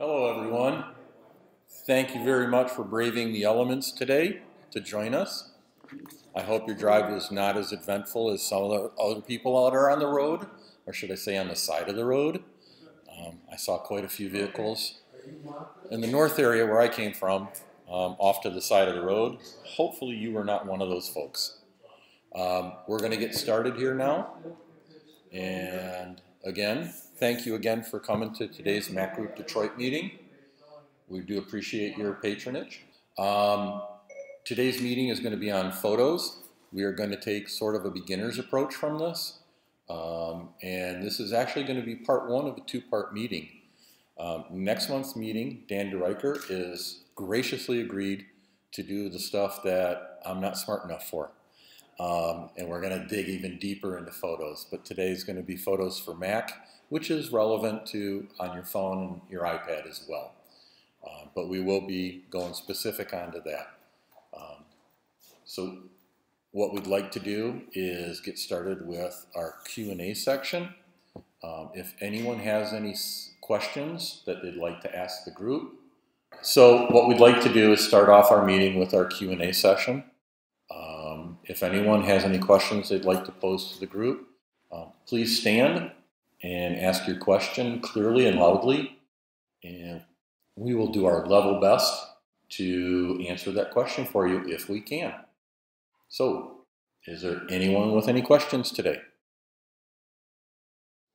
Hello, everyone. Thank you very much for braving the elements today to join us. I hope your drive was not as eventful as some of the other people out there on the road, or should I say on the side of the road. Um, I saw quite a few vehicles in the north area where I came from, um, off to the side of the road. Hopefully you were not one of those folks. Um, we're going to get started here now. And again, thank you again for coming to today's Mac Group Detroit meeting. We do appreciate your patronage. Um, today's meeting is going to be on photos. We are going to take sort of a beginner's approach from this. Um, and this is actually going to be part one of a two-part meeting. Um, next month's meeting, Dan DeRiker is graciously agreed to do the stuff that I'm not smart enough for. Um, and we're going to dig even deeper into photos. But today is going to be photos for Mac, which is relevant to on your phone and your iPad as well. Uh, but we will be going specific onto that. Um, so what we'd like to do is get started with our Q&A section. Um, if anyone has any questions that they'd like to ask the group. So what we'd like to do is start off our meeting with our Q&A session. Um, if anyone has any questions they'd like to pose to the group, um, please stand and ask your question clearly and loudly. And we will do our level best to answer that question for you if we can. So, is there anyone with any questions today?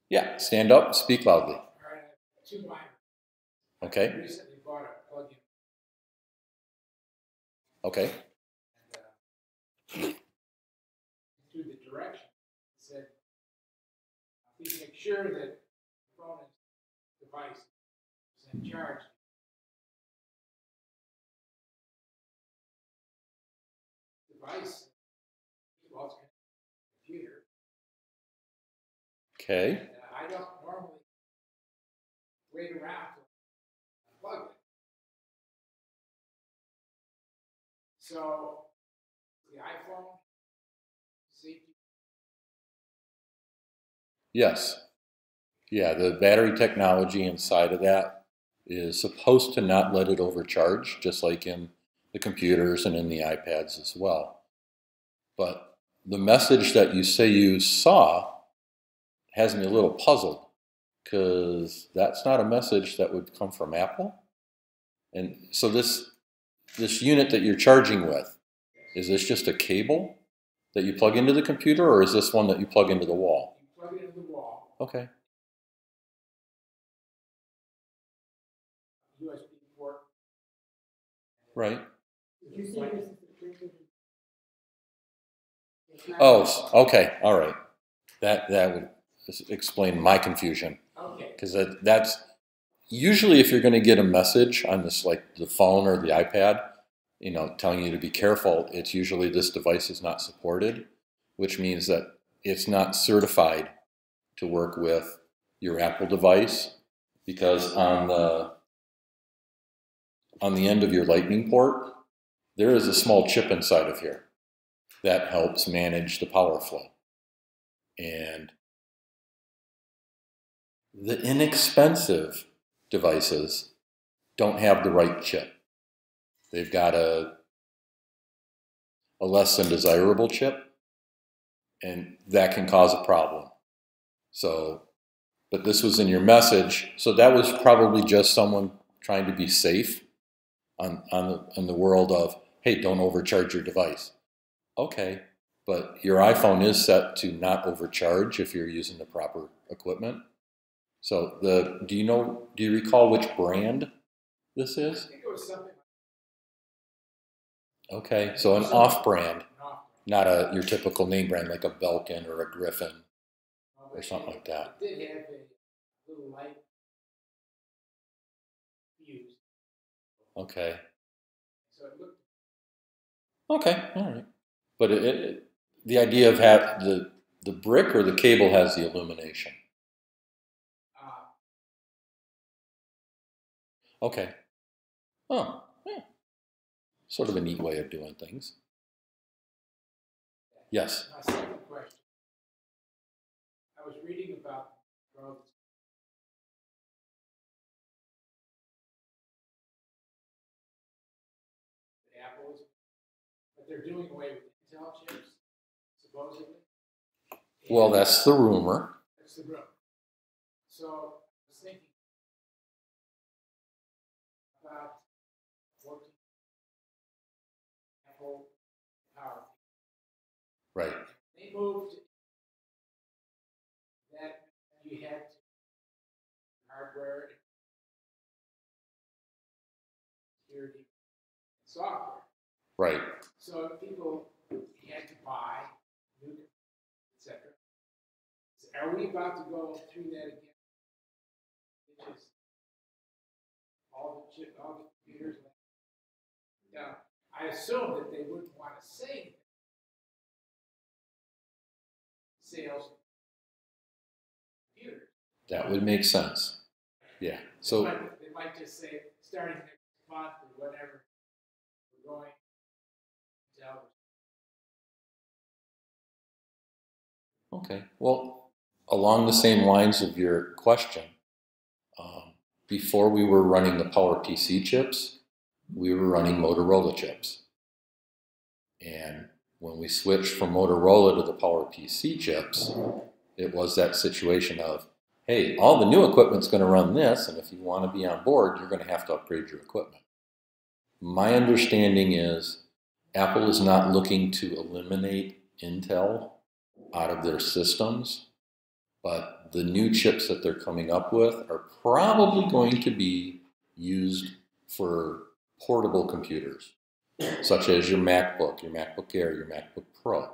Yeah, stand up, speak loudly. Okay, Recently bought a plug-in okay, and, uh, through the direction, it said, please make sure that the phone device is in charge. Device, it's computer, okay, and uh, I don't normally wait around to unplug it. So, the iPhone, safety, yes. Yeah, the battery technology inside of that is supposed to not let it overcharge, just like in the computers and in the iPads as well. But the message that you say you saw has me a little puzzled because that's not a message that would come from Apple. And so this this unit that you're charging with, is this just a cable that you plug into the computer or is this one that you plug into the wall? you plug it into the wall, Okay. USB port. Right. Did you say this is the printed? It's not- Oh, okay, all right. That that would explain my confusion. Okay, because that, that's usually if you're going to get a message on this like the phone or the iPad, you know, telling you to be careful, it's usually this device is not supported, which means that it's not certified to work with your Apple device because on the on the end of your lightning port, there is a small chip inside of here that helps manage the power flow. And the inexpensive devices don't have the right chip. They've got a, a less than desirable chip, and that can cause a problem. So, but this was in your message, so that was probably just someone trying to be safe on, on the, in the world of, hey, don't overcharge your device. Okay, but your iPhone is set to not overcharge if you're using the proper equipment. So the do you know do you recall which brand this I is? think it was something. Okay, so an off-brand, like an off- not a your typical name brand like a Belkin or a Griffin or something like that. Did have a little light Okay, so it looked, okay, all right. But it, it the idea of have the the brick or the cable has the illumination. uh, Okay. Oh, yeah. Sort of a neat way of doing things. Yes. my second question. I was reading about but they're doing away with Intel chips, supposedly. Well, And that's the rumor. That's the room. So I was thinking about working Apple Power. Right. They moved that you had hardware, security, software. Right. So people had to buy new, etc. Are we about to go through that again? It is all the chip, all the computers. Now, I assume that they wouldn't want to say sales computers. That would make sense. Yeah. They So might, they might just say, starting next month or whatever, we're going Okay. Well, along the same lines of your question, um, before we were running the Power PC chips, we were running Motorola chips. And when we switched from Motorola to the Power PC chips, it was that situation of, hey, all the new equipment's going to run this, and if you want to be on board, you're going to have to upgrade your equipment. My understanding is Apple is not looking to eliminate Intel out of their systems, but the new chips that they're coming up with are probably going to be used for portable computers, such as your MacBook, your MacBook Air, your MacBook Pro.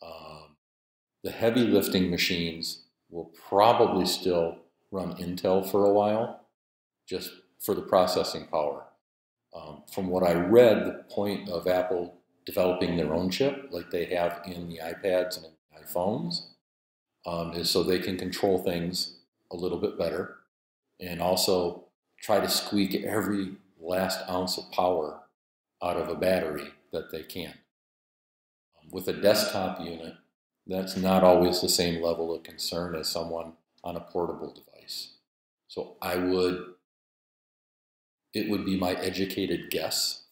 Um, the heavy lifting machines will probably still run Intel for a while, just for the processing power. Um, from what I read, the point of Apple developing their own chip, like they have in the iPads and iPhones, um, is so they can control things a little bit better and also try to squeak every last ounce of power out of a battery that they can. Um, with a desktop unit, that's not always the same level of concern as someone on a portable device. So I would, it would be my educated guess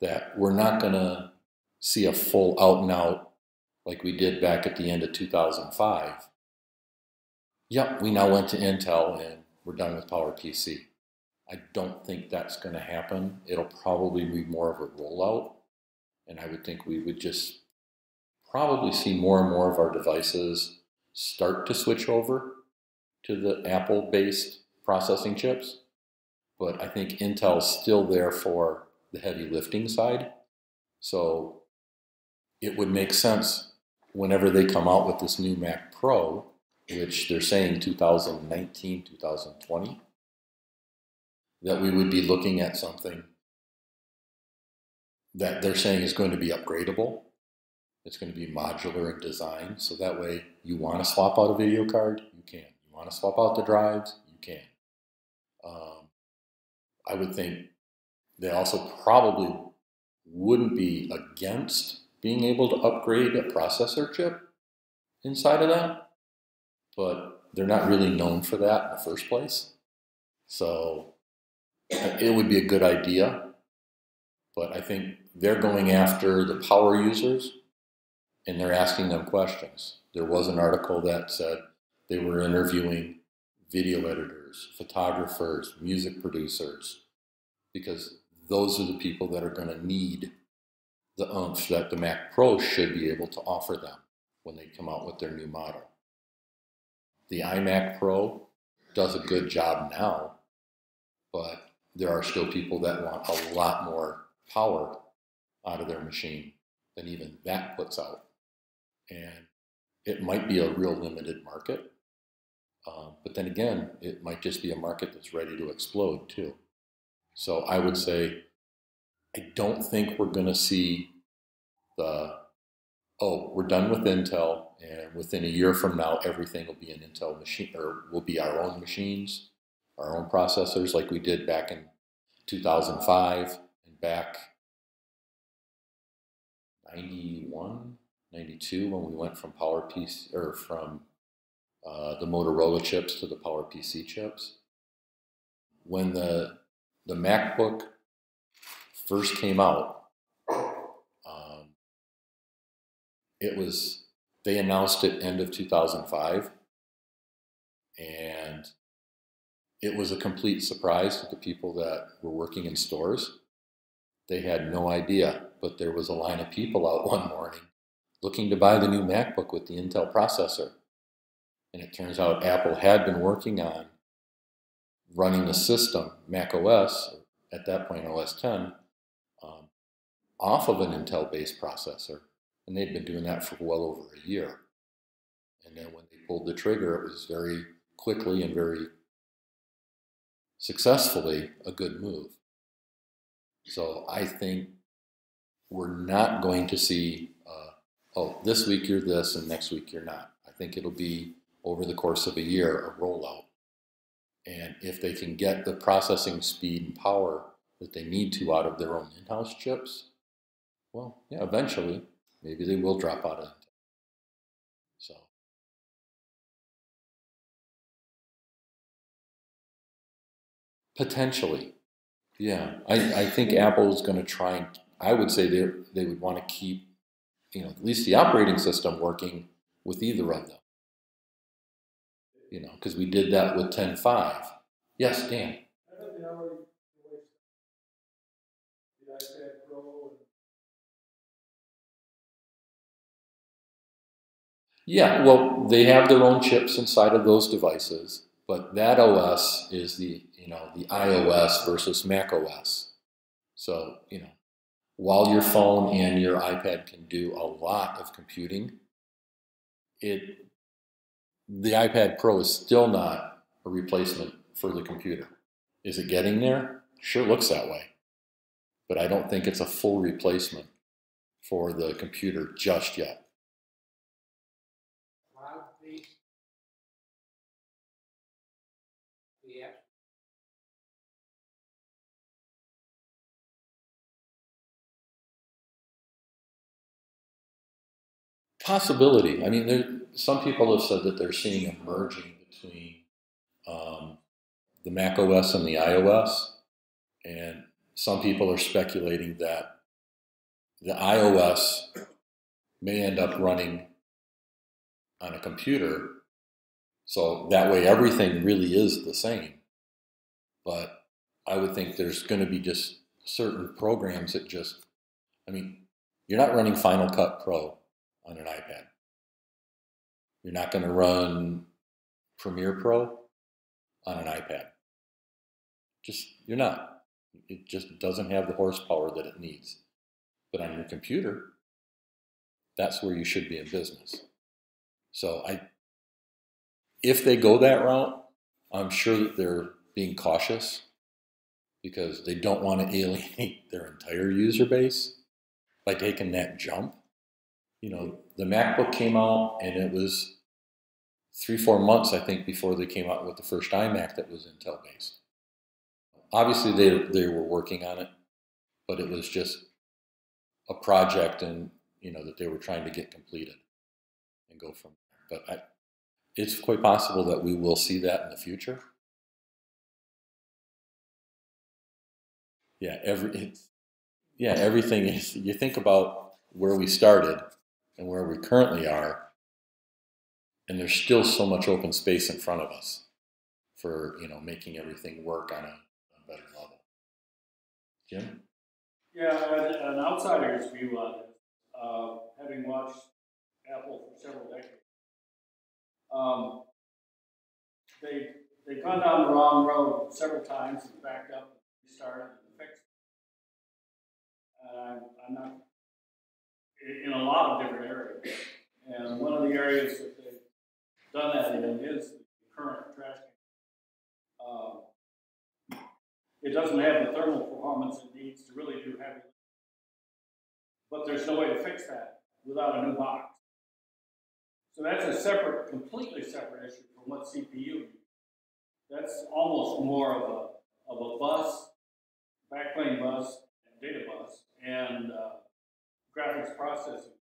that we're not going to see a full out and out like we did back at the end of 2005. Yep, we now went to Intel and we're done with PowerPC. I don't think that's going to happen. It'll probably be more of a rollout. And I would think we would just probably see more and more of our devices start to switch over to the Apple based processing chips. But I think Intel's still there for the heavy lifting side. So it would make sense whenever they come out with this new Mac Pro, which they're saying 2019, 2020, that we would be looking at something that they're saying is going to be upgradable. It's going to be modular in design, so that way you want to swap out a video card, you can. You want to swap out the drives, you can. Um, I would think they also probably wouldn't be against being able to upgrade a processor chip inside of that, but they're not really known for that in the first place. So it would be a good idea, but I think they're going after the power users and they're asking them questions. There was an article that said they were interviewing video editors, photographers, music producers, because those are the people that are going to need the oomph that the Mac Pro should be able to offer them when they come out with their new model. The iMac Pro does a good job now, but there are still people that want a lot more power out of their machine than even that puts out. And it might be a real limited market, um, but then again, it might just be a market that's ready to explode too. So I would say, I don't think we're going to see the, oh, we're done with Intel, and within a year from now, everything will be an Intel machine, or will be our own machines, our own processors, like we did back in 2005 and back 91, 92 when we went from PowerPC or from uh, the Motorola chips to the PowerPC chips. When the the MacBook first came out, um, it was, they announced it end of 2005. And it was a complete surprise to the people that were working in stores. They had no idea, but there was a line of people out one morning looking to buy the new MacBook with the Intel processor. And it turns out Apple had been working on running the system, Mac OS, at that point OS 10, um, off of an Intel based processor. And they'd been doing that for well over a year. And then when they pulled the trigger, it was very quickly and very successfully a good move. So I think we're not going to see, uh, oh, this week you're this and next week you're not. I think it'll be over the course of a year a rollout. And if they can get the processing speed and power that they need to out of their own in house chips, well, yeah, eventually, maybe they will drop out of it. So. Potentially. Yeah. I, I think Apple is going to try and, I would say they, they would want to keep, you know, at least the operating system working with either of them you know, because we did that with 10.5. Yes, Dan. I thought they already released the iPad Pro and Yeah, well, they have their own chips inside of those devices, but that OS is the, you know, the iOS versus Mac OS. So, you know, while your phone and your iPad can do a lot of computing, it the iPad Pro is still not a replacement for the computer. Is it getting there? Sure looks that way. But I don't think it's a full replacement for the computer just yet. Possibility. I mean, there, some people have said that they're seeing a merging between um, the Mac OS and the iOS, and some people are speculating that the iOS may end up running on a computer, so that way everything really is the same. But I would think there's going to be just certain programs that just, I mean, you're not running Final Cut Pro on an iPad. You're not going to run Premiere Pro on an iPad. Just, you're not. It just doesn't have the horsepower that it needs. But on your computer, that's where you should be in business. So I, if they go that route, I'm sure that they're being cautious because they don't want to alienate their entire user base by taking that jump you know, the MacBook came out and it was three, four months, I think, before they came out with the first iMac that was Intel based. Obviously, they, they were working on it, but it was just a project and, you know, that they were trying to get completed and go from there. But I, it's quite possible that we will see that in the future. Yeah, every, yeah, everything is, you think about where we started and where we currently are, and there's still so much open space in front of us for you know making everything work on a, a better level. Jim? Yeah, an outsider's view on it, uh, having watched Apple for several decades. Um, they, they've gone down the wrong road several times and backed up, restarted and fixed. it. And I'm, I'm not, in, a lot of different areas. And one of the areas that they've done that in is the current trash can. Um, it doesn't have the thermal performance it needs to really do heavy. But there's no way to fix that without a new box. So that's a separate, completely separate issue from what CPU uses. That's almost more of a, of a bus, backplane bus, and data bus, and uh, graphics processing.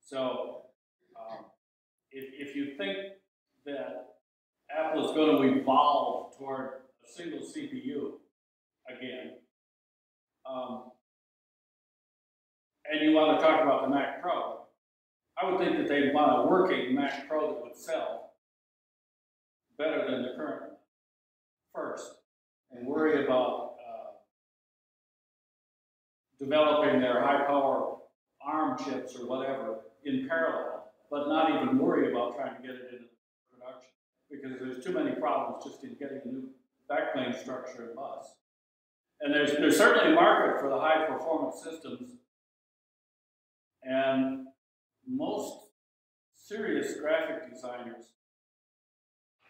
So, um, if, if you think that Apple is going to evolve toward a single CPU again, um, and you want to talk about the Mac Pro, I would think that they'd want a working Mac Pro that would sell better than the current first, and worry about developing their high power ARM chips or whatever in parallel, but not even worry about trying to get it into production because there's too many problems just in getting a new backplane structure and bus. And there's, there's certainly a market for the high performance systems. And most serious graphic designers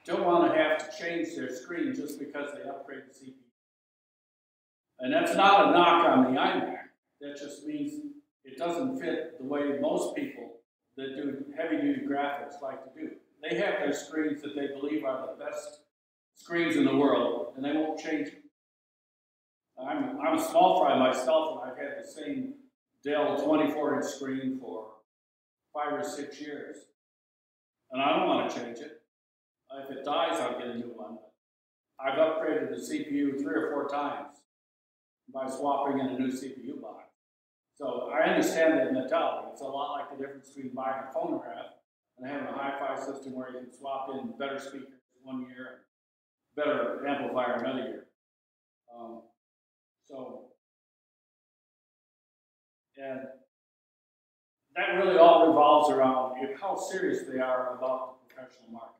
don't want to have to change their screen just because they upgrade the CPU. And that's not a knock on the iMac. That just means it doesn't fit the way most people that do heavy duty graphics like to do. They have their screens that they believe are the best screens in the world, and they won't change them. I'm, I'm a small fry myself, and I've had the same Dell 24 inch screen for five or six years. And I don't want to change it. If it dies, I'll get a new one. I've upgraded the CPU three or four times by swapping in a new CPU box. So I understand that mentality. It's a lot like the difference between buying a phonograph and having a hi-fi system where you can swap in better speakers one year, better amplifier another year. Um, so, and that really all revolves around how serious they are about the professional market.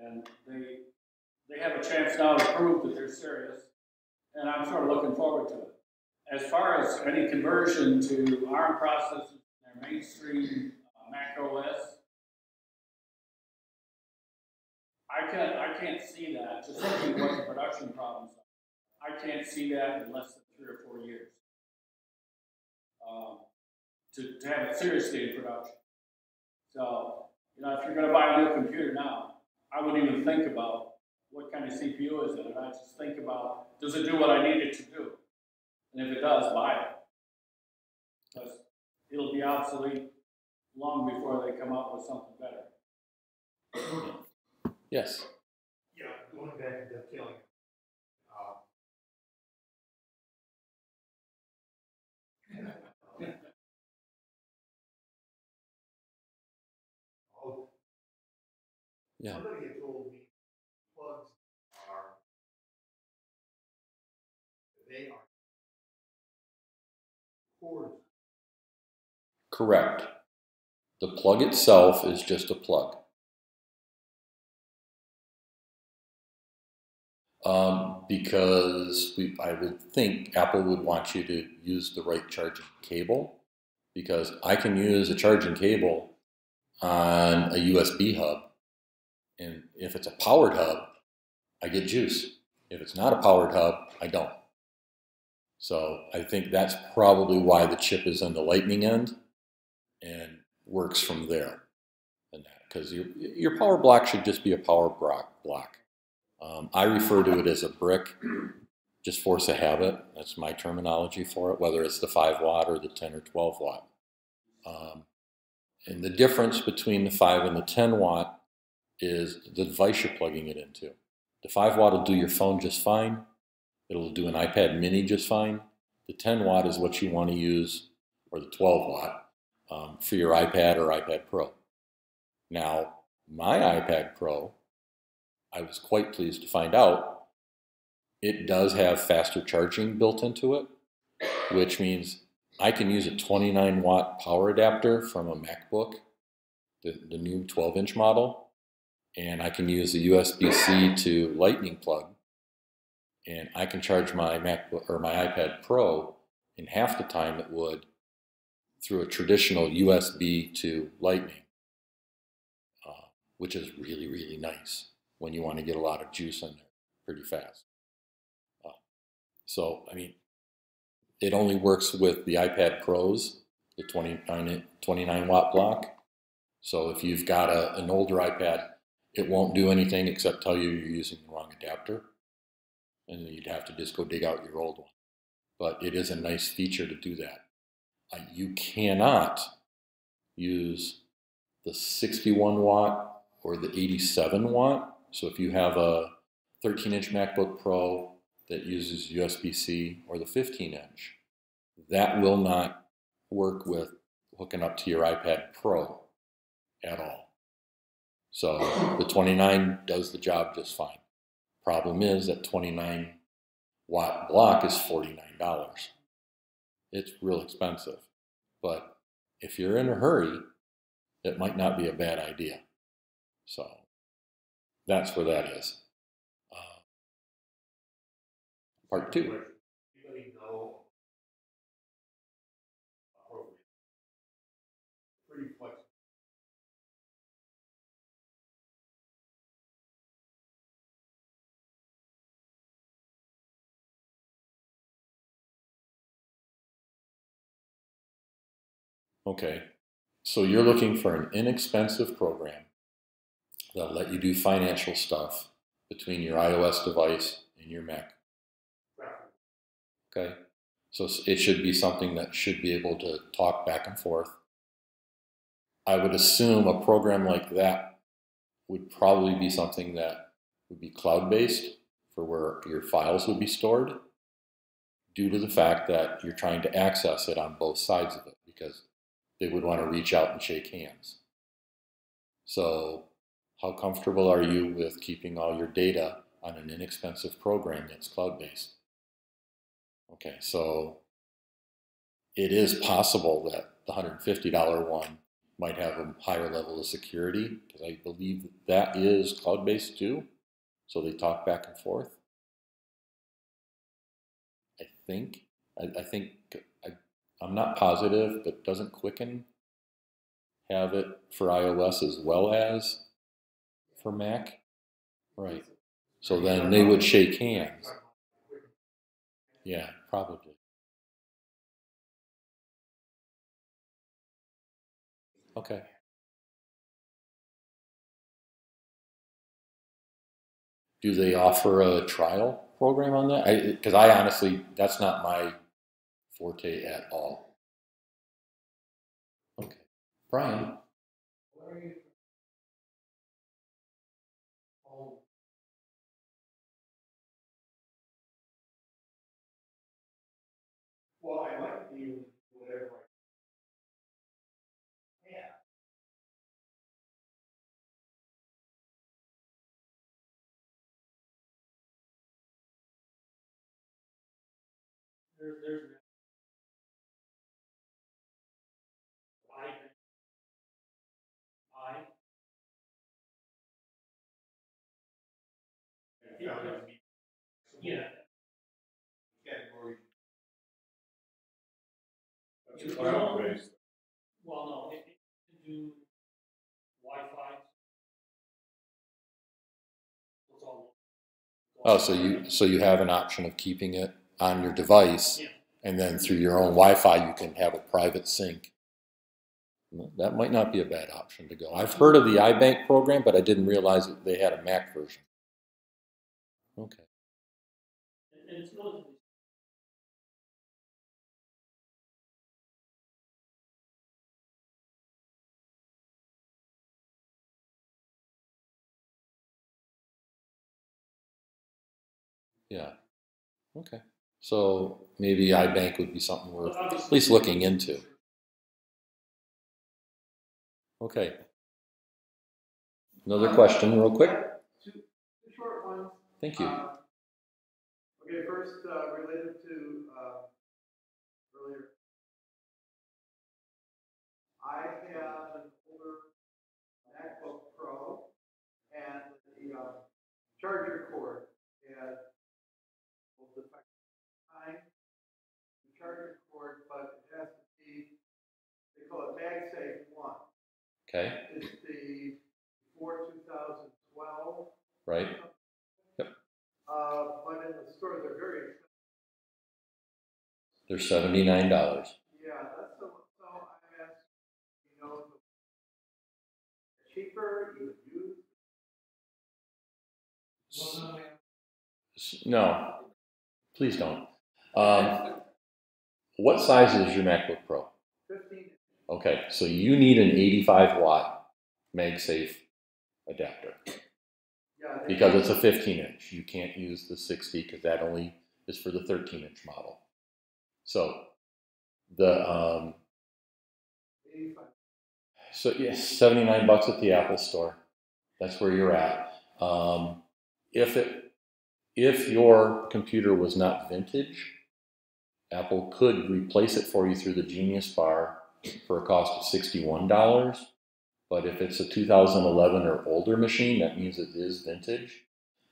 And they, they have a chance now to prove that they're serious, and I'm sort of looking forward to it. As far as any conversion to ARM processors, their mainstream uh, Mac OS, I can't, I can't see that, just looking at what the production problems are. I can't see that in less than three or four years. Um, to, to have it seriously in production. So, you know, if you're gonna buy a new computer now, I wouldn't even think about what kind of CPU is it. I just think about, does it do what I need it to do? And if it does, buy it. Because it'll be obsolete long before they come up with something better. Yes. Yeah, going back to dovetailing. uh, Oh. Yeah. Somebody had told me plugs are, they are cords. Correct. The plug itself is just a plug. Um, because we, I would think Apple would want you to use the right charging cable because I can use a charging cable on a USB hub and if it's a powered hub, I get juice. If it's not a powered hub, I don't. So I think that's probably why the chip is on the lightning end and works from there. Because your your power block should just be a power block. block. Um, I refer to it as a brick, just force a habit. That's my terminology for it, whether it's the five watt or the ten or twelve watt. Um, and the difference between the five and the ten watt is the device you're plugging it into. The five watt will do your phone just fine. It'll do an iPad mini just fine. The 10 watt is what you want to use, or the 12 watt, um, for your iPad or iPad Pro. Now, my iPad Pro, I was quite pleased to find out it does have faster charging built into it, which means I can use a 29 watt power adapter from a MacBook, the, the new 12 inch model, and I can use a USB C to Lightning plug and I can charge my MacBook or my iPad Pro in half the time it would through a traditional USB to Lightning, uh, which is really, really nice when you want to get a lot of juice in there pretty fast. Uh, so, I mean, it only works with the iPad Pros, the 29, 29 watt block. So if you've got a, an older iPad, it won't do anything except tell you you're using the wrong adapter and you'd have to just go dig out your old one. But it is a nice feature to do that. Uh, you cannot use the 61 watt or the 87 watt. So if you have a 13 inch MacBook Pro that uses USB C or the 15 inch, that will not work with hooking up to your iPad Pro at all. So the 29 does the job just fine. Problem is that 29 watt block is $49. It's real expensive. But if you're in a hurry, it might not be a bad idea. So that's where that is. Uh, part two. Anybody Okay, so you're looking for an inexpensive program that'll let you do financial stuff between your iOS device and your Mac. Okay, so it should be something that should be able to talk back and forth. I would assume a program like that would probably be something that would be cloud based for where your files would be stored due to the fact that you're trying to access it on both sides of it because they would want to reach out and shake hands. So, how comfortable are you with keeping all your data on an inexpensive program that's cloud based? Okay, so it is possible that the $150 one might have a higher level of security because I believe that is cloud based too. So they talk back and forth. I think. I, I think I'm not positive, but doesn't Quicken have it for iOS as well as for Mac? Right. So then they would shake hands. Yeah, probably. Okay. Do they offer a trial program on that? I because I honestly that's not my forte at all. Okay, Brian. Well, I might be whatever I. Yeah. There, there's. Yeah, that Yeah. Category. That's You a cloud know- based. Well, no, it, it can do Wi-Fi. It's all. Oh, so you so you have an option of keeping it on your device, Yeah. and then through your own Wi-Fi you can have a private sync. That might not be a bad option to go. I've heard of the iBank program, but I didn't realize that they had a Mac version. Okay. And, and it's. Yeah. Okay. So maybe iBank would be something worth at least looking into. Okay. Another uh, question, real quick. Two, two short ones. Thank you. Uh, Okay, first, uh, related to, uh, earlier. I have an older MacBook Pro and the, uh, charger cord had well, defective time. The charger cord, but it has to be, they call it MagSafe one. Okay. It's the before two thousand twelve. Right. Yep. Uh, but in the store, they're very expensive. They're seventy nine dollars. Yeah, that's the, so I asked, you know, cheaper, you would use, No, please don't. Um, what size is your MacBook Pro? fifteen, Okay, so you need an 85 watt MagSafe adapter because it's a 15 inch. You can't use the 60 because that only is for the 13 inch model. So the um. So yes, seventy nine bucks at the Apple Store. That's where you're at. Um, if it if your computer was not vintage, Apple could replace it for you through the Genius Bar for a cost of sixty one dollars. But if it's a 2011 or older machine, that means it is vintage.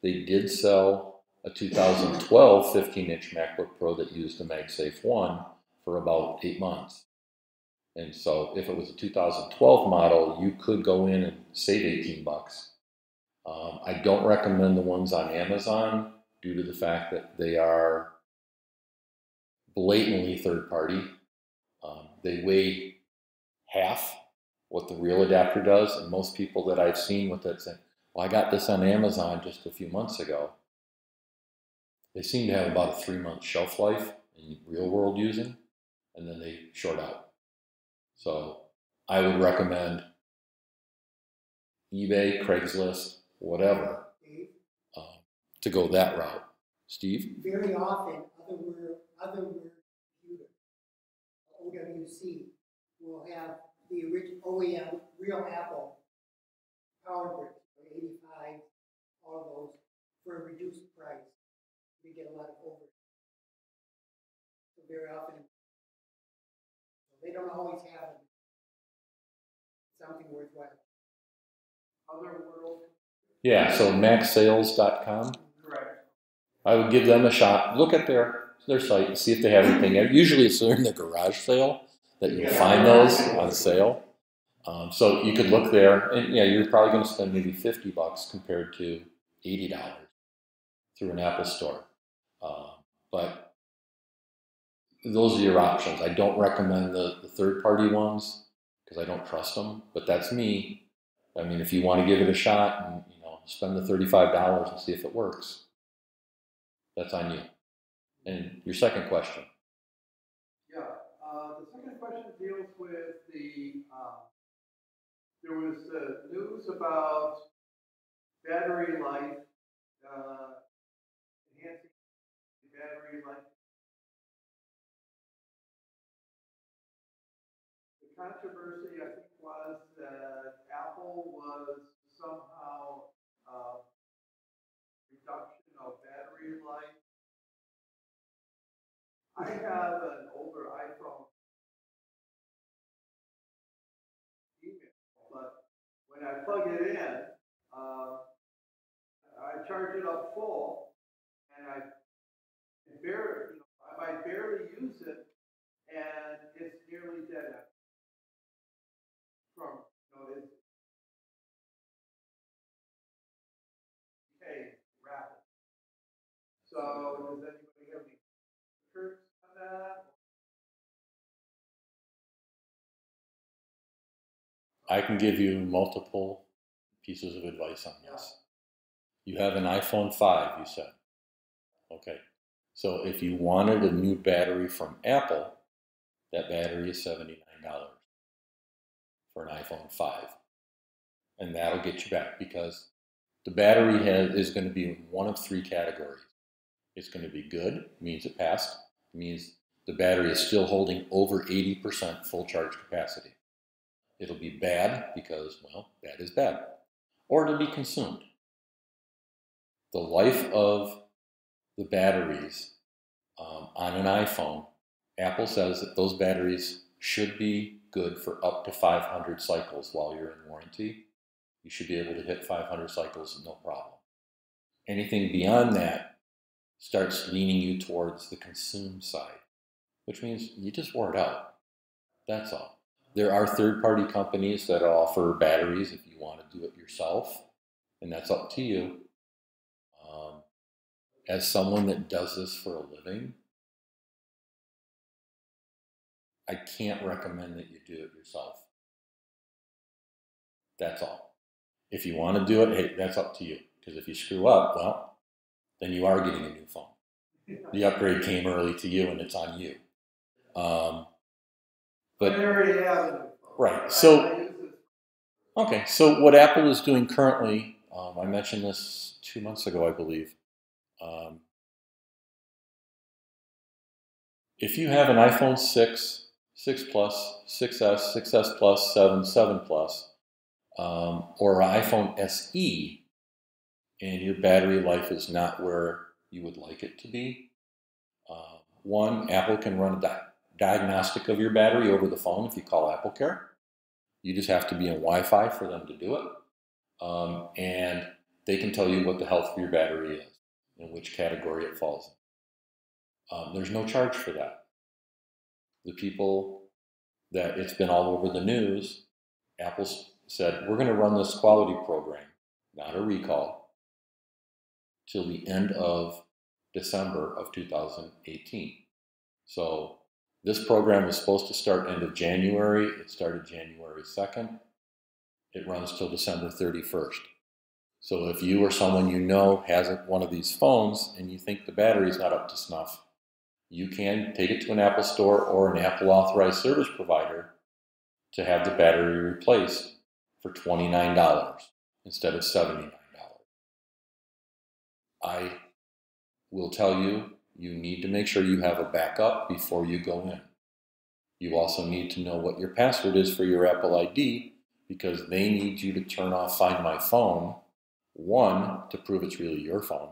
They did sell a 2012 15 inch MacBook Pro that used the MagSafe 1 for about eight months. And so if it was a 2012 model, you could go in and save 18 bucks. Um, I don't recommend the ones on Amazon due to the fact that they are blatantly third party. Um, they weigh half what the real adapter does, and most people that I've seen with it say, "Well, I got this on Amazon just a few months ago." They seem to have about a three month shelf life in real world using, and then they short out. So I would recommend eBay, Craigslist, whatever, um, to go that route. Steve? very often, other word, other word OWC, will have the original OEM, real Apple power brick for eighty-five, all of those, for a reduced price. We get a lot of over. So very often, they don't always have something worthwhile. Other world, Yeah, so macsales.com. correct. I would give them a shot. Look at their their site and see if they have anything. Usually it's during the garage sale that you'll find those on sale. Um, so you could look there, and yeah, you're probably going to spend maybe fifty bucks compared to eighty dollars through an Apple store. Um, but those are your options. I don't recommend the, the third party ones because I don't trust them. But that's me. I mean, if you want to give it a shot and you know spend the thirty five dollars and see if it works, that's on you. And your second question. Yeah, uh, the second question deals with the, uh, there was, uh, news about battery life, uh, enhancing battery life. The controversy, I think, was that Apple was somehow, uh, reduction of battery life. I have an I plug it in, uh, I charge it up full, and I barely, you know, I might barely use it, and it's nearly dead. From, you know, it's okay, rapid. So, does anybody have any Kurt on that? I can give you multiple pieces of advice on this. You have an iPhone 5, you said. Okay. So if you wanted a new battery from Apple, that battery is $79 for an iPhone 5. And that'll get you back because the battery has, is going to be in one of three categories. It's going to be good, means it passed, means the battery is still holding over 80% full charge capacity. It'll be bad because, well, bad is bad. Or it'll be consumed. The life of the batteries um, on an iPhone, Apple says that those batteries should be good for up to 500 cycles while you're in warranty. You should be able to hit 500 cycles no problem. Anything beyond that starts leaning you towards the consume side, which means you just wore it out. That's all. There are third party companies that offer batteries if you want to do it yourself, and that's up to you. Um, as someone that does this for a living, I can't recommend that you do it yourself. That's all. If you want to do it, hey, that's up to you. Because if you screw up, well, then you are getting a new phone. The upgrade came early to you and it's on you. Um, but I already have it. Right, so- I use it. Okay, so what Apple is doing currently, um, I mentioned this two months ago, I believe. Um, if you have an iPhone 6, 6 Plus, 6S, 6S Plus, 7, 7 Plus, um, or an iPhone SE, and your battery life is not where you would like it to be, uh, one, Apple can run a diagnostic of your battery over the phone if you call Apple Care. You just have to be in Wi Fi for them to do it. Um, and they can tell you what the health of your battery is and which category it falls in. Um, there's no charge for that. The people that it's been all over the news, Apple said, we're going to run this quality program, not a recall, till the end of December of 2018. So this program was supposed to start end of January. It started January 2nd. It runs till December 31st. So if you or someone you know has one of these phones and you think the battery is not up to snuff, you can take it to an Apple store or an Apple authorized service provider to have the battery replaced for $29 instead of $79. I will tell you you need to make sure you have a backup before you go in. You also need to know what your password is for your Apple ID because they need you to turn off Find My Phone, one, to prove it's really your phone,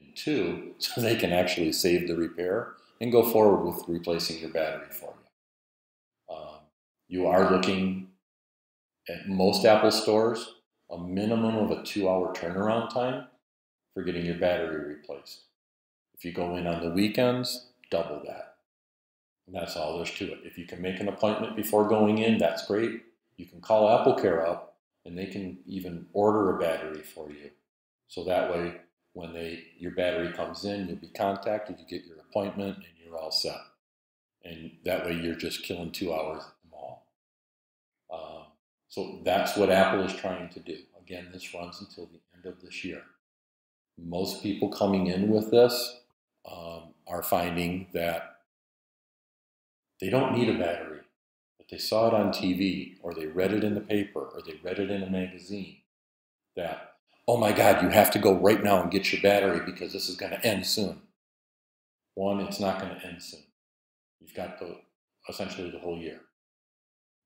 and two, so they can actually save the repair and go forward with replacing your battery for you. Um, you are looking at most Apple stores a minimum of a two hour turnaround time for getting your battery replaced. If you go in on the weekends, double that. And that's all there's to it. If you can make an appointment before going in, that's great. You can call Apple Care up and they can even order a battery for you. So that way, when they your battery comes in, you'll be contacted, you get your appointment, and you're all set. And that way, you're just killing two hours at the mall. Um, so that's what Apple is trying to do. Again, this runs until the end of this year. Most people coming in with this um, are finding that they don't need a battery, but they saw it on TV or they read it in the paper or they read it in a magazine that, oh my God, you have to go right now and get your battery because this is going to end soon. One, it's not going to end soon. You've got the essentially the whole year.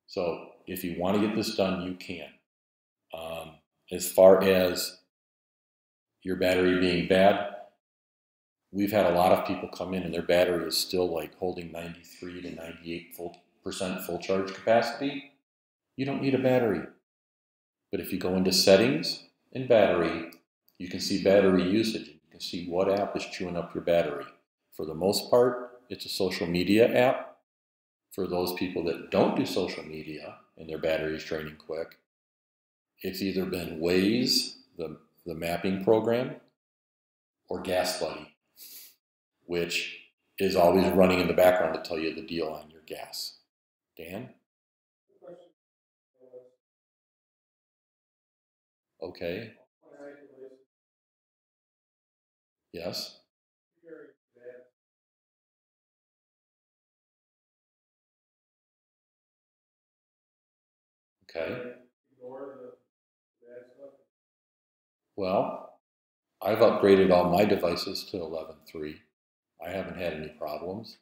So if you want to get this done, you can. Um, as far as your battery being bad, we've had a lot of people come in and their battery is still like holding 93 to 98 full percent full charge capacity. You don't need a battery. But if you go into settings and battery, you can see battery usage. You can see what app is chewing up your battery. For the most part, it's a social media app. For those people that don't do social media and their battery is draining quick, it's either been Waze, the, the mapping program, or Gas Buddy, which is always running in the background to tell you the deal on your gas. Dan? Okay. Yes. Okay. Well, I've upgraded all my devices to 11.3. I haven't had any problems.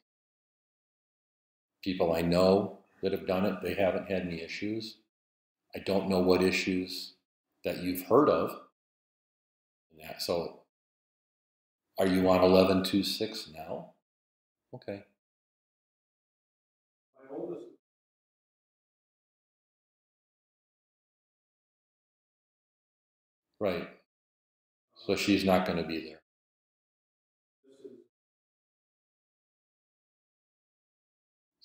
People I know that have done it, they haven't had any issues. I don't know what issues that you've heard of. That, so, are you on 11.2.6 now? Okay. My oldest Right. So she's not going to be there.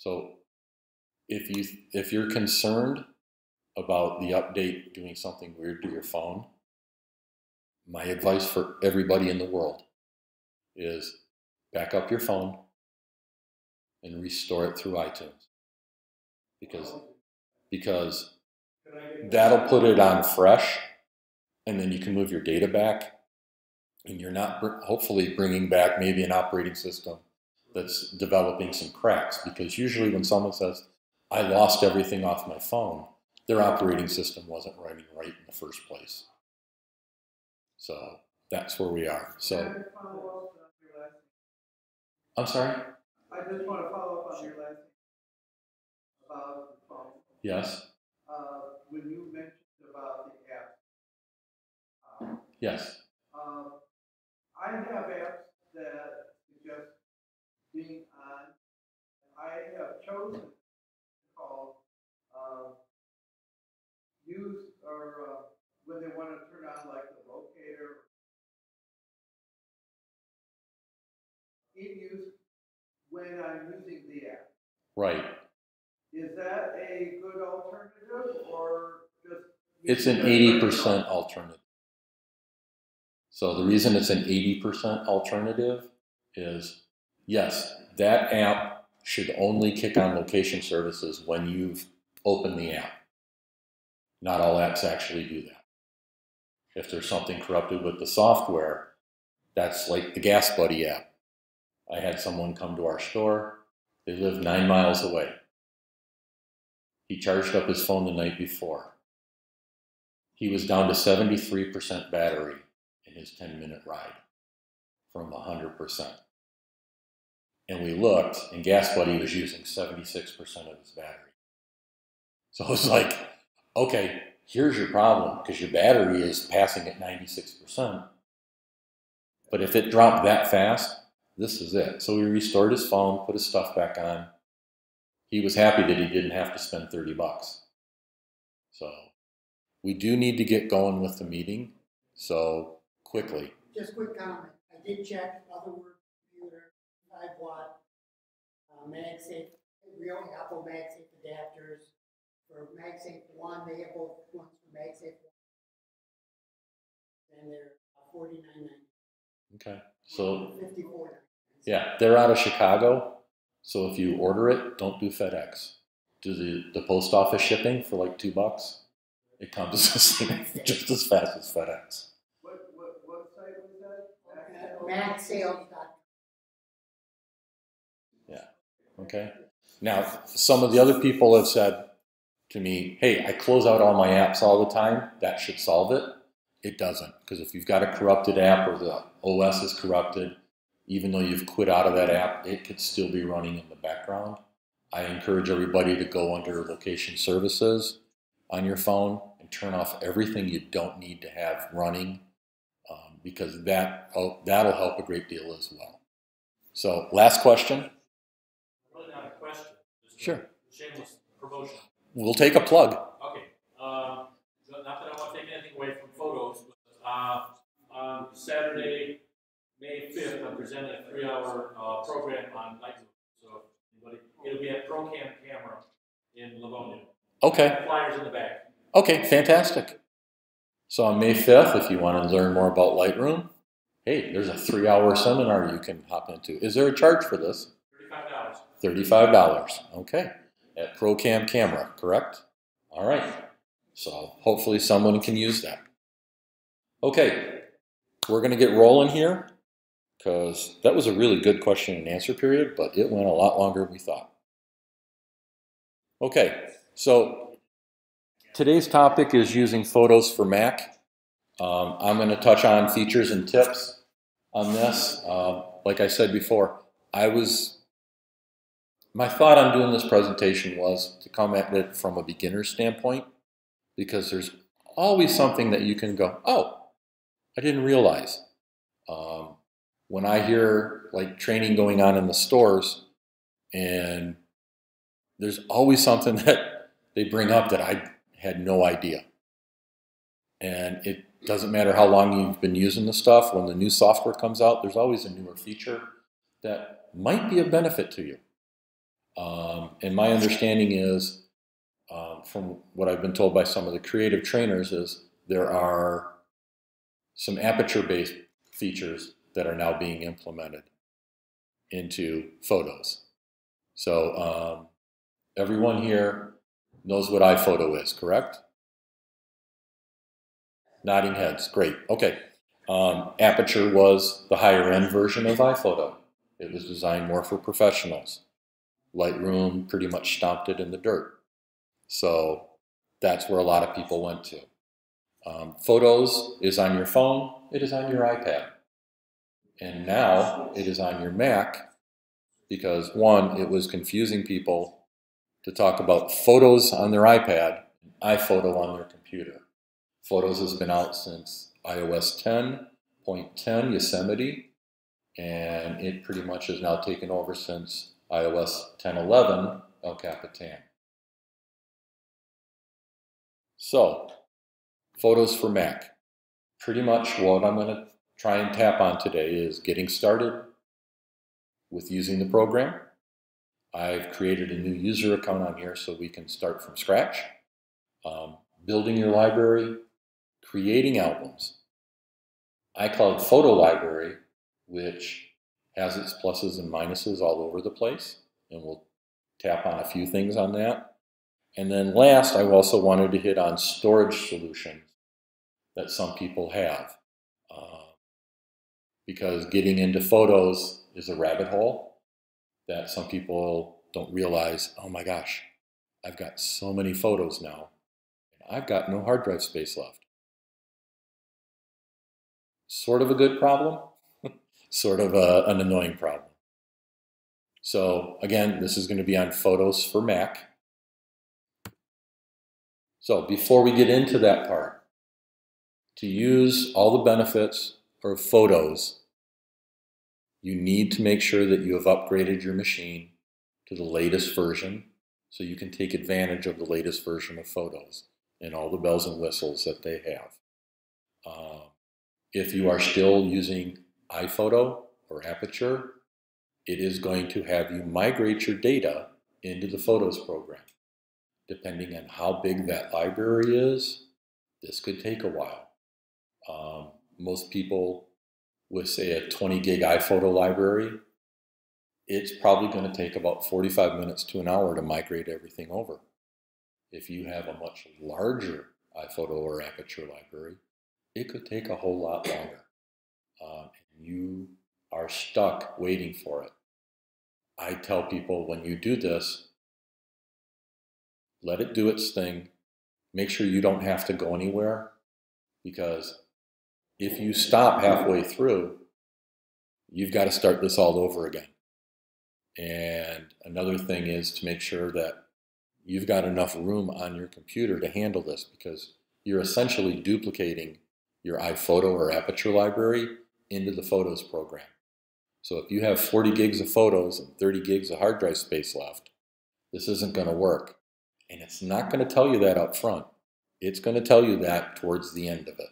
So if you if you're concerned about the update doing something weird to your phone, my advice for everybody in the world is back up your phone and restore it through iTunes. Because because that'll put it on fresh and then you can move your data back and you're not hopefully bringing back maybe an operating system that's developing some cracks because usually when someone says i lost everything off my phone their operating system wasn't running right in the first place. So that's where we are. So I follow up on your last i'm sorry? I just want to follow up on your last about the phone. Yes, Uh, when you mentioned about the app, uh, yes, um, I have apps that suggest being on. I have chosen to call, um, use or, uh, when they want to turn on like the locator. In use when I'm using the app. right. Is that a good alternative or just? It's an eighty percent alternative. So the reason it's an eighty percent alternative is, yes, that app should only kick on location services when you've opened the app. Not all apps actually do that. If there's something corrupted with the software, that's like the Gas Buddy app. I had someone come to our store. They live nine miles away. He charged up his phone the night before. He was down to 73% battery in his 10 minute ride from 100%. And we looked, and guess what? He was using 76% of his battery. So I was like, okay, here's your problem because your battery is passing at 96%. But if it dropped that fast, this is it. So we restored his phone, put his stuff back on. He was happy that he didn't have to spend 30 bucks. So we do need to get going with the meeting. So quickly. Just quick comment, I did check other work computer, five watt, uh, MagSafe, real Apple MagSafe adapters. For MagSafe one, they have both ones for MagSafe one. And they're forty-nine ninety. Okay. So Fifty-four ninety. yeah, they're out of Chicago. So if you order it, don't do FedEx. Do the, the post office shipping for like two bucks. It comes the same, just as fast as FedEx. What, what, what site was that? MagSafe Okay. Now, some of the other people have said to me, hey, I close out all my apps all the time. That should solve it. It doesn't. Because if you've got a corrupted app or the OS is corrupted, even though you've quit out of that app, it could still be running in the background. I encourage everybody to go under location services on your phone and turn off everything you don't need to have running um, because that, oh, that'll help a great deal as well. So, last question. Really not a question. just a Sure. Shameless promotion. We'll take a plug. Okay, so not that I want to take anything away from photos, but, uh, on Saturday, May fifth, I'm presenting a three-hour, uh, program on Lightroom. So, anybody, it'll be at ProCam Camera in Livonia. Okay. Flyers in the back. Okay, fantastic. So on May 5th, if you want to learn more about Lightroom, hey, there's a three hour seminar you can hop into. Is there a charge for this? Thirty-five dollars. Okay. At ProCam Camera, correct? All right. So hopefully someone can use that. Okay. We're going to get rolling here because that was a really good question and answer period, but it went a lot longer than we thought. Okay. So today's topic is using photos for Mac. Um, I'm going to touch on features and tips on this. Um, like I said before, I was my thought on doing this presentation was to come at it from a beginner standpoint because there's always something that you can go, oh, I didn't realize. Um, when I hear like training going on in the stores, and there's always something that they bring up that I had no idea. And it doesn't matter how long you've been using the stuff, when the new software comes out, there's always a newer feature that might be a benefit to you. Um, and my understanding is, um, from what I've been told by some of the creative trainers, is there are some aperture-based features that are now being implemented into photos. So um, everyone here knows what iPhoto is, correct? Nodding heads, great. Okay. Um, Aperture was the higher end version of iPhoto. It was designed more for professionals. Lightroom pretty much stomped it in the dirt. So that's where a lot of people went to. Um, photos is on your phone, it is on your iPad. And now it is on your Mac because one, it was confusing people to talk about photos on their iPad, and iPhoto on their computer. Photos has been out since iOS 10.10 Yosemite, and it pretty much has now taken over since iOS 10.11 El Capitan. So, Photos for Mac. Pretty much what I'm going to try and tap on today is getting started with using the program. I've created a new user account on here so we can start from scratch. Um, building your library, creating albums. iCloud Photo Library, which has its pluses and minuses all over the place, and we'll tap on a few things on that. And then last, I also wanted to hit on storage solutions that some people have. Uh, because getting into photos is a rabbit hole that some people don't realize, oh my gosh, I've got so many photos now. and I've got no hard drive space left. Sort of a good problem, sort of a, an annoying problem. So again, this is going to be on Photos for Mac. So before we get into that part, to use all the benefits of photos, you need to make sure that you have upgraded your machine to the latest version so you can take advantage of the latest version of photos and all the bells and whistles that they have. Uh, if you are still using iPhoto or Aperture, it is going to have you migrate your data into the Photos program depending on how big that library is, this could take a while. Um, most people with, say, a 20 gig iPhoto library, it's probably going to take about 45 minutes to an hour to migrate everything over. If you have a much larger iPhoto or Aperture library, it could take a whole lot longer. Um, you are stuck waiting for it. I tell people when you do this, let it do its thing. Make sure you don't have to go anywhere because if you stop halfway through, you've got to start this all over again. And another thing is to make sure that you've got enough room on your computer to handle this because you're essentially duplicating your iPhoto or Aperture library into the Photos program. So if you have 40 gigs of photos and 30 gigs of hard drive space left, this isn't going to work. And it's not going to tell you that up front. It's going to tell you that towards the end of it.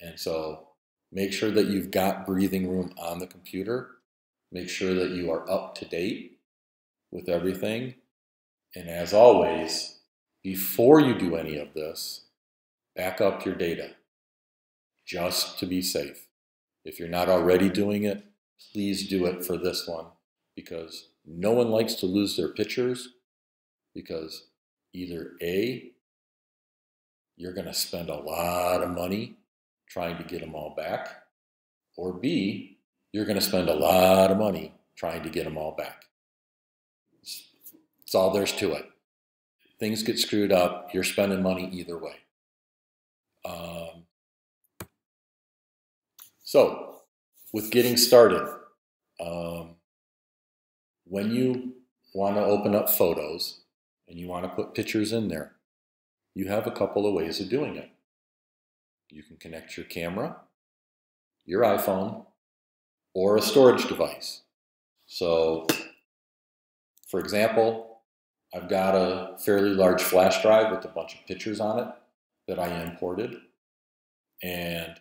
And so make sure that you've got breathing room on the computer. Make sure that you are up to date with everything. And as always, before you do any of this, back up your data just to be safe. If you're not already doing it, please do it for this one because no one likes to lose their pictures because either A, you're going to spend a lot of money trying to get them all back, or B, you're going to spend a lot of money trying to get them all back. It's all there's to it. Things get screwed up, you're spending money either way. Um, so, with getting started, um, when you want to open up photos, and you want to put pictures in there, you have a couple of ways of doing it. You can connect your camera, your iPhone, or a storage device. So, for example, I've got a fairly large flash drive with a bunch of pictures on it that I imported. And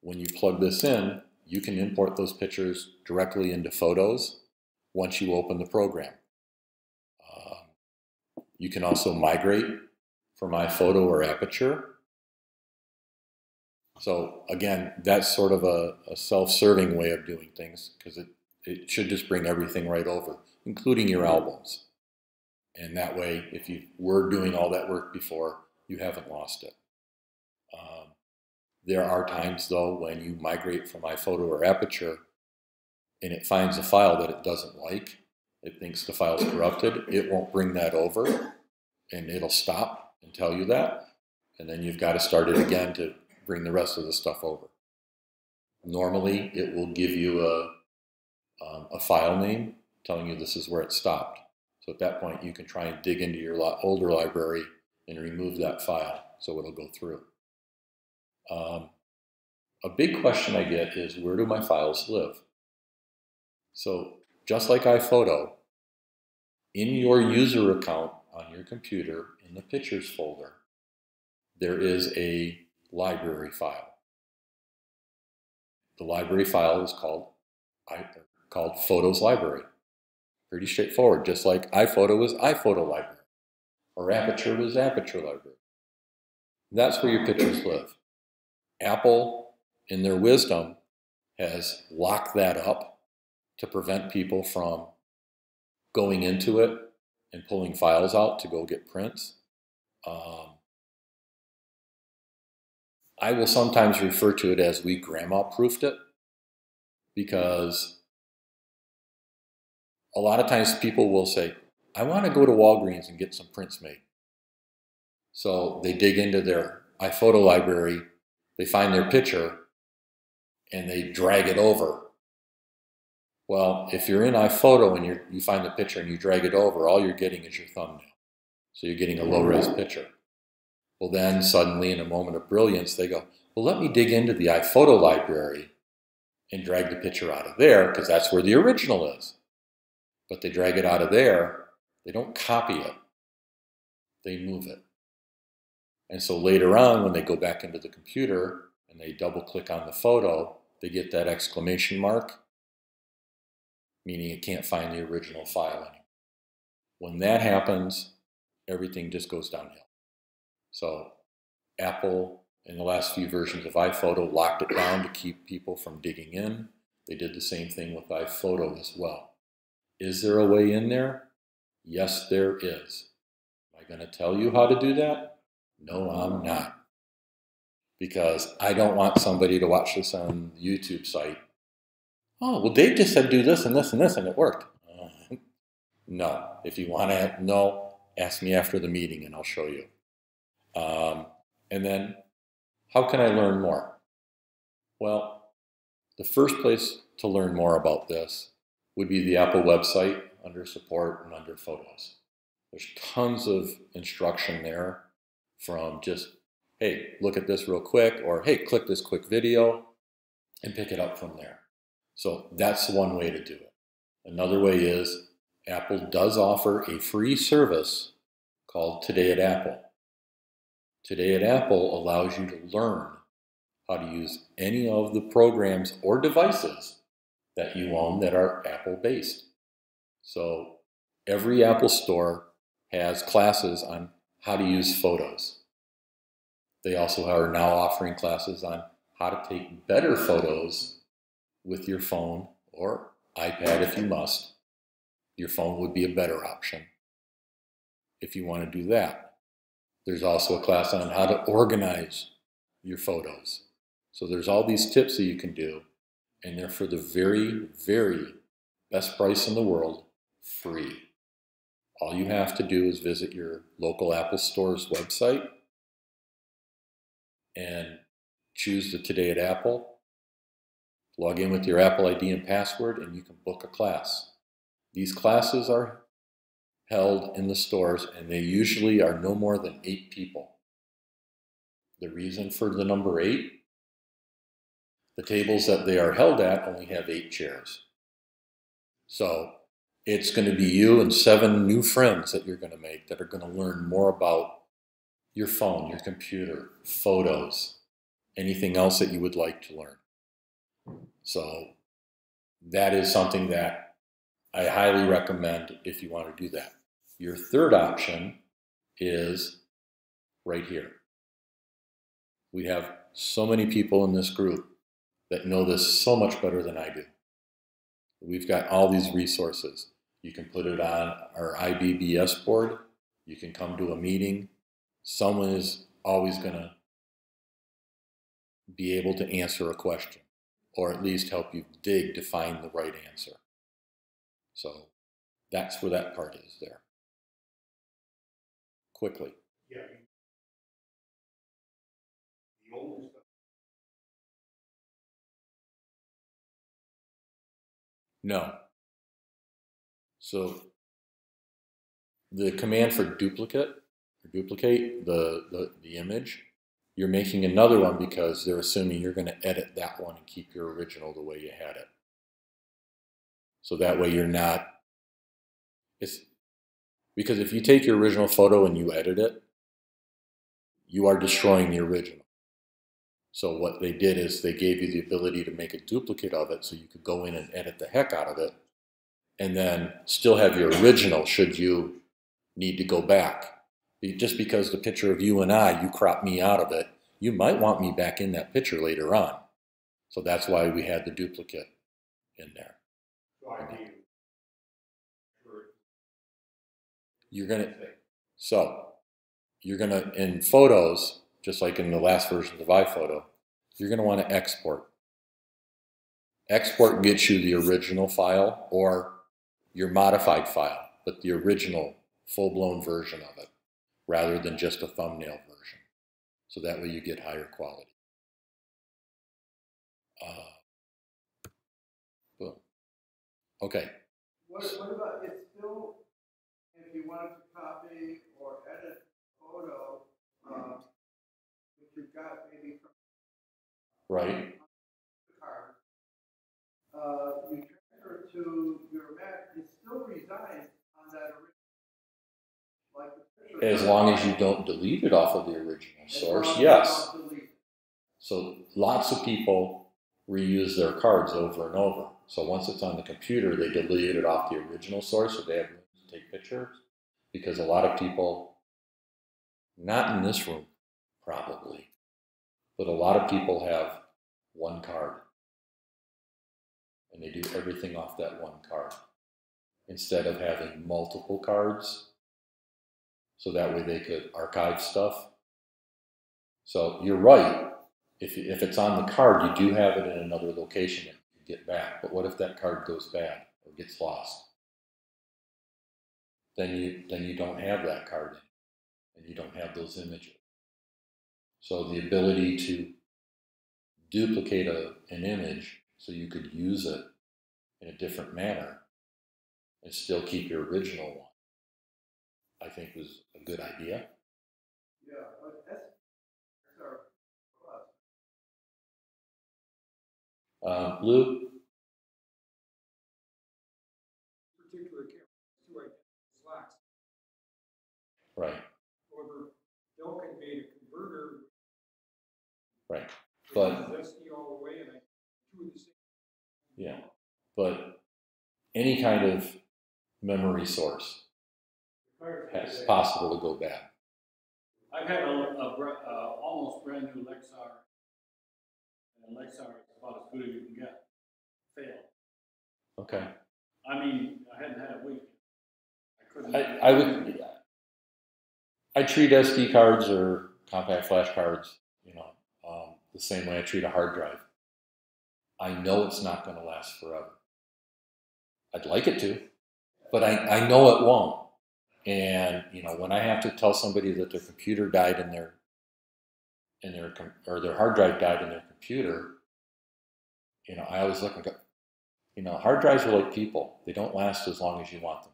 when you plug this in, you can import those pictures directly into Photos once you open the program. Um, you can also migrate from iPhoto or Aperture. So again, that's sort of a, a self-serving way of doing things because it, it should just bring everything right over, including your albums. And that way, if you were doing all that work before, you haven't lost it. There are times though when you migrate from iPhoto or Aperture and it finds a file that it doesn't like it thinks the file's corrupted, it won't bring that over and it'll stop and tell you that. And then you've got to start it again to bring the rest of the stuff over. Normally, it will give you a, um, a file name telling you this is where it stopped. So at that point, you can try and dig into your older library and remove that file so it'll go through. Um, a big question I get is where do my files live? So just like iPhoto, in your user account on your computer in the pictures folder, there is a library file. The library file is called called Photos Library. Pretty straightforward, just like iPhoto is iPhoto Library, or Aperture was Aperture Library. That's where your pictures live. Apple, in their wisdom, has locked that up to prevent people from going into it and pulling files out to go get prints. Um, I will sometimes refer to it as we grandma proofed it because a lot of times people will say, I want to go to Walgreens and get some prints made. So they dig into their iPhoto library, they find their picture, and they drag it over. Well, if you're in iPhoto and you you find the picture and you drag it over, all you're getting is your thumbnail. So you're getting a low res picture. Well, then suddenly, in a moment of brilliance, they go, Well, let me dig into the iPhoto library and drag the picture out of there because that's where the original is. But they drag it out of there, they don't copy it, they move it. And so later on, when they go back into the computer and they double click on the photo, they get that exclamation mark, meaning it can't find the original file anymore. When that happens, everything just goes downhill. So Apple, in the last few versions of iPhoto, locked it down to keep people from digging in. They did the same thing with iPhoto as well. Is there a way in there? Yes, there is. Am I going to tell you how to do that? No, I'm not. Because I don't want somebody to watch this on the YouTube site. Oh, well, Dave just said do this and this and this, and it worked. No. If you want to know, ask me after the meeting and I'll show you. Um, and then, how can I learn more? Well, the first place to learn more about this would be the Apple website under support and under photos. There's tons of instruction there from just, hey, look at this real quick, or hey, click this quick video and pick it up from there. So that's one way to do it. Another way is Apple does offer a free service called Today at Apple. Today at Apple allows you to learn how to use any of the programs or devices that you own that are Apple based. So every Apple store has classes on how to use photos. They also are now offering classes on how to take better photos with your phone or iPad if you must. Your phone would be a better option if you want to do that. There's also a class on how to organize your photos. So there's all these tips that you can do, and they're for the very, very best price in the world, free. All you have to do is visit your local Apple Store's website and choose the Today at Apple, log in with your Apple ID and password, and you can book a class. These classes are held in the stores, and they usually are no more than eight people. The reason for the number eight the tables that they are held at only have eight chairs. So it's going to be you and seven new friends that you're going to make that are going to learn more about your phone, your computer, photos, anything else that you would like to learn. So that is something that I highly recommend if you want to do that. Your third option is right here. We have so many people in this group that know this so much better than I do. We've got all these resources. You can put it on our IBBS board. You can come to a meeting. Someone is always going to be able to answer a question or at least help you dig to find the right answer. So that's where that part is there. Quickly. Yeah. The older stuff. No. So the command for duplicate or duplicate the, the, the image, you're making another one because they're assuming you're going to edit that one and keep your original the way you had it. So that way you're not, it's, because if you take your original photo and you edit it, you are destroying the original. So what they did is they gave you the ability to make a duplicate of it so you could go in and edit the heck out of it and then still have your original should you need to go back. Just because the picture of you and I, you crop me out of it, you might want me back in that picture later on. So that's why we had the duplicate in there. So I need. You're gonna, so you're gonna, in photos, just like in the last version of iPhoto, you're gonna wanna export. Export gets you the original file or your modified file, but the original full-blown version of it, rather than just a thumbnail version. So that way you get higher quality. Uh, boom. Okay, What, what about, it's still, if you wanted to copy or edit photo, um, if you've got maybe from right? the card, uh, you transfer to As long as you don't delete it off of the original source, long as you yes. don't delete it. So lots of people reuse their cards over and over. So once it's on the computer, they delete it off the original source so they have room to take pictures. Because a lot of people, not in this room probably, but a lot of people have one card. And they do everything off that one card. Instead of having multiple cards. So that way they could archive stuff. So you're right. If, if it's on the card, you do have it in another location that you get back. But what if that card goes bad or gets lost? Then you then you don't have that card and you don't have those images. So the ability to duplicate a, an image so you could use it in a different manner and still keep your original one, I think was a good idea. Yeah, but that's, that's our plus. Um, Lou, particular camera, two identical slacks. right, However, Delkin made a converter. right. But- is SD all way, and I, two the same. Yeah, but any kind of memory source is possible to go bad. I've had a, a, uh, almost brand new Lexar. And Lexar is about as good as you can get. Failed. Okay. I mean, I hadn't had a week. I couldn't. I, I would, I treat SD cards or compact flash cards, you know, um, the same way I treat a hard drive. I know it's not going to last forever. I'd like it to, but I, I know it won't. And you know, when I have to tell somebody that their computer died in their in their or their hard drive died in their computer, you know, I always look and go, you know, hard drives are like people; they don't last as long as you want them.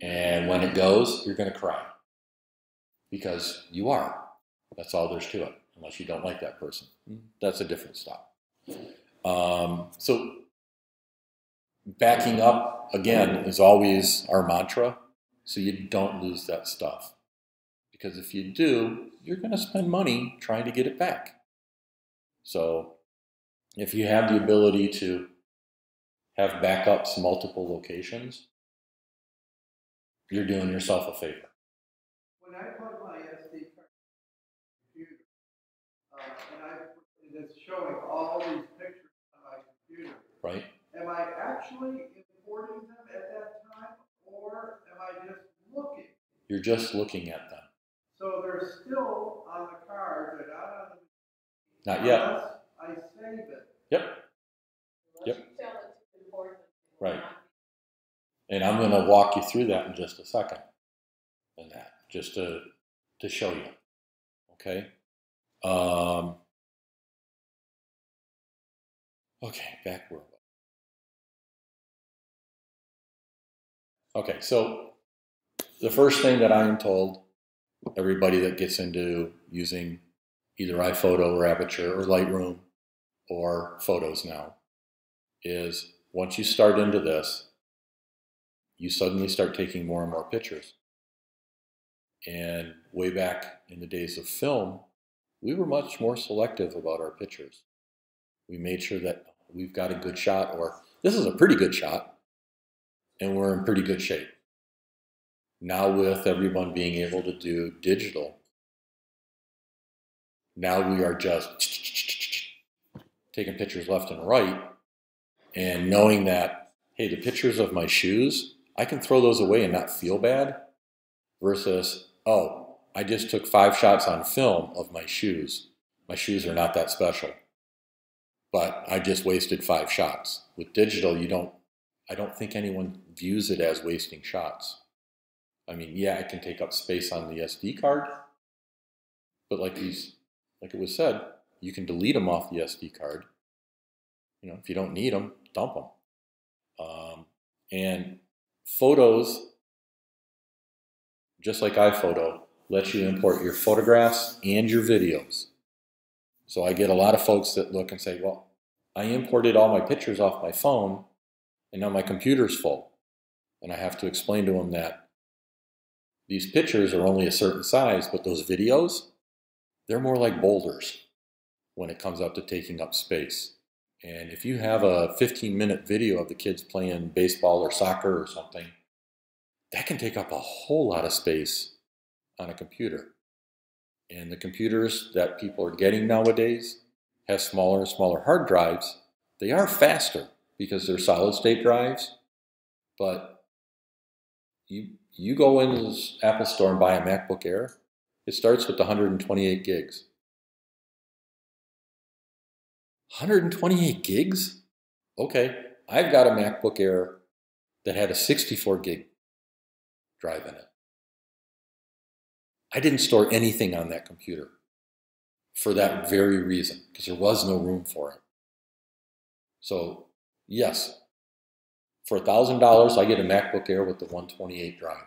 And when it goes, you're going to cry because you are. That's all there's to it, unless you don't like that person. That's a different stop. Um, so, backing up again is always our mantra, so you don't lose that stuff. Because if you do, you're going to spend money trying to get it back. So, if you have the ability to have backups multiple locations, you're doing yourself a favor. When I plug my SD card computer, uh, and I, and it's showing all these pictures on my computer, right? Am I actually importing them at that time, or am I just looking? You're just looking at them. So they're still on the card, they're not on the. Not yet. Unless I save it. Yep. Yep. Right. And I'm going to walk you through that in just a second. And that, just to to show you. Okay. Um, okay, backward. Okay, so the first thing that I am told, everybody that gets into using either iPhoto or Aperture or Lightroom or Photos now, is once you start into this, you suddenly start taking more and more pictures. And way back in the days of film, we were much more selective about our pictures. We made sure that we've got a good shot, or this is a pretty good shot, and we're in pretty good shape. Now, with everyone being able to do digital, now we are just taking pictures left and right and knowing that, hey, the pictures of my shoes, I can throw those away and not feel bad versus, oh, I just took five shots on film of my shoes. My shoes are not that special. But I just wasted five shots. With digital, you don't, I don't think anyone views it as wasting shots. I mean, yeah, it can take up space on the SD card, but like these, like it was said, you can delete them off the SD card. You know, if you don't need them, dump them. Um, and photos, just like iPhoto, lets you import your photographs and your videos. So I get a lot of folks that look and say, well, I imported all my pictures off my phone and now my computer's full. And I have to explain to them that these pictures are only a certain size, but those videos, they're more like boulders when it comes up to taking up space. And if you have a 15 minute video of the kids playing baseball or soccer or something, that can take up a whole lot of space on a computer. And the computers that people are getting nowadays have smaller and smaller hard drives. They are faster because they're solid state drives, but you, you go into Apple store and buy a MacBook Air, it starts with 128 gigs. 128 gigs? Okay, I've got a MacBook Air that had a 64 gig drive in it. I didn't store anything on that computer for that very reason, because there was no room for it. So, yes, for $1,000, I get a MacBook Air with the 128 drive.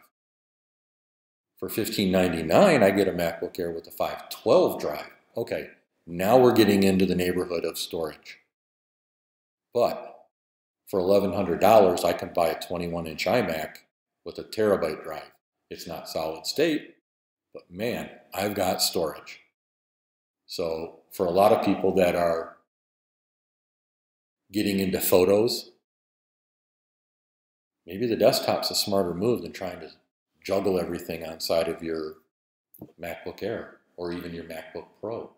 For $15.99, I get a MacBook Air with the 512 drive. Okay, now we're getting into the neighborhood of storage. But for $1,100, I can buy a 21 inch iMac with a terabyte drive. It's not solid state, but man, I've got storage. So for a lot of people that are getting into photos, maybe the desktop's a smarter move than trying to juggle everything on side of your MacBook Air or even your MacBook Pro.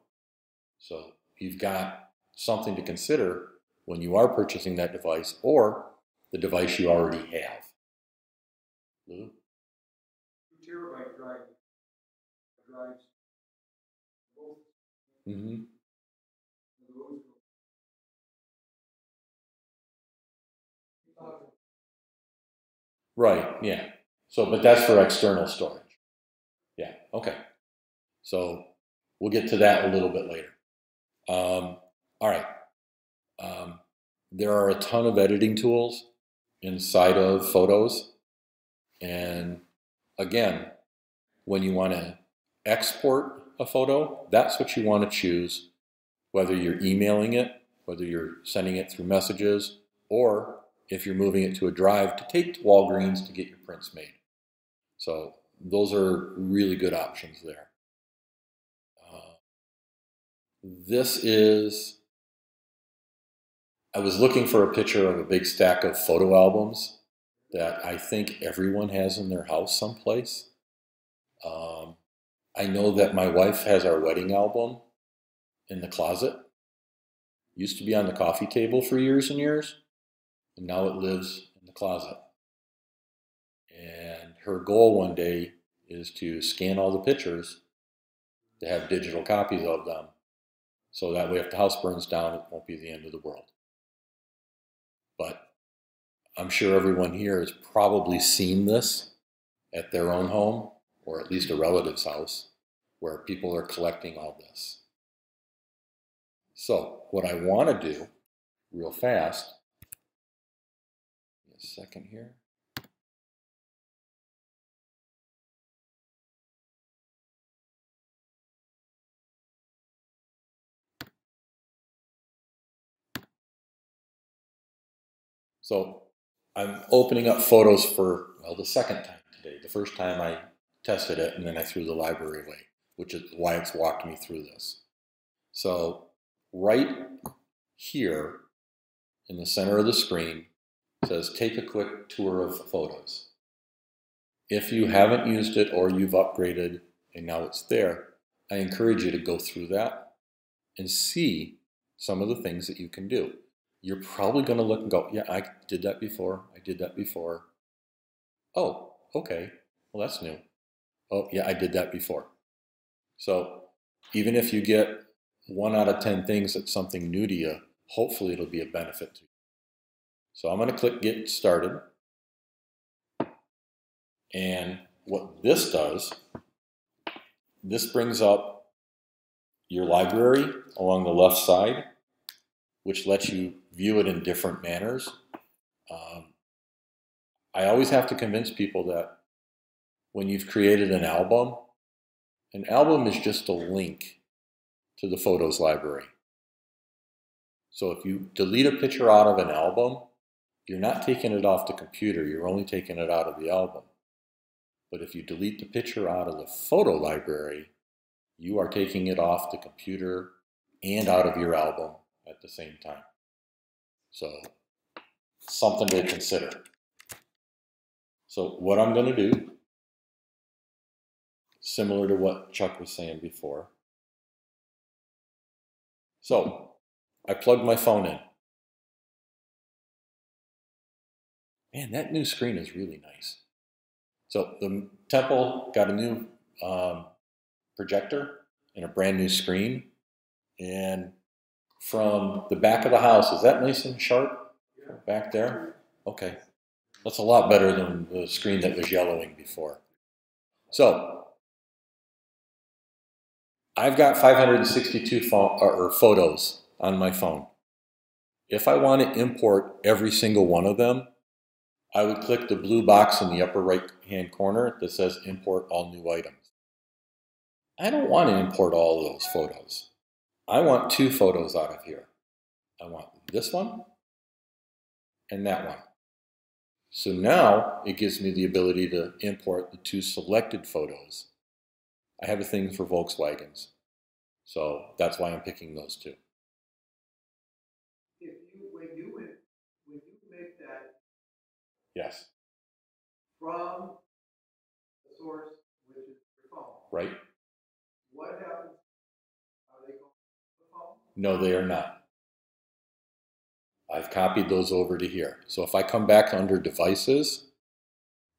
So you've got something to consider when you are purchasing that device or the device you already have. Lou? Two terabyte drive drives. Both Mm-hmm. Right, yeah. So, but that's for external storage. Yeah, okay. So we'll get to that a little bit later. Um, all right. Um, there are a ton of editing tools inside of Photos. And again, when you want to export a photo, that's what you want to choose, whether you're emailing it, whether you're sending it through messages, or if you're moving it to a drive to take to Walgreens to get your prints made. So those are really good options there. Uh, this is, I was looking for a picture of a big stack of photo albums that I think everyone has in their house someplace. Um, I know that my wife has our wedding album in the closet. Used to be on the coffee table for years and years, and now it lives in the closet. And her goal one day is to scan all the pictures to have digital copies of them. So that way, if the house burns down, it won't be the end of the world. But I'm sure everyone here has probably seen this at their own home or at least a relative's house where people are collecting all this. So, what I want to do real fast, second here. So I'm opening up photos for, well, the second time today. The first time I tested it and then I threw the library away, which is why it's walked me through this. So right here in the center of the screen, says take a quick tour of photos. If you haven't used it or you've upgraded and now it's there, I encourage you to go through that and see some of the things that you can do. You're probably going to look and go, yeah, I did that before. I did that before. Oh, okay. Well, that's new. Oh, yeah, I did that before. So even if you get one out of 10 things that's something new to you, hopefully it'll be a benefit to you. So I'm going to click Get Started. And what this does, this brings up your library along the left side, which lets you view it in different manners. Um, I always have to convince people that when you've created an album, an album is just a link to the photos library. So if you delete a picture out of an album, you're not taking it off the computer, you're only taking it out of the album. But if you delete the picture out of the photo library, you are taking it off the computer and out of your album at the same time. So, something to consider. So, what I'm going to do, similar to what Chuck was saying before. So, I plugged my phone in. Man, that new screen is really nice. So the temple got a new um, projector and a brand new screen. And from the back of the house, is that nice and sharp back there? Okay. That's a lot better than the screen that was yellowing before. So I've got 562 phone, or photos on my phone. If I want to import every single one of them, I would click the blue box in the upper right hand corner that says import all new items. I don't want to import all those photos. I want two photos out of here. I want this one and that one. So now it gives me the ability to import the two selected photos. I have a thing for Volkswagens. So that's why I'm picking those two. If you, when you, when you make that Yes. from the source, which is your phone, Right? what happens? Are they going to the phone? No, they are not. I've copied those over to here. So if I come back under devices,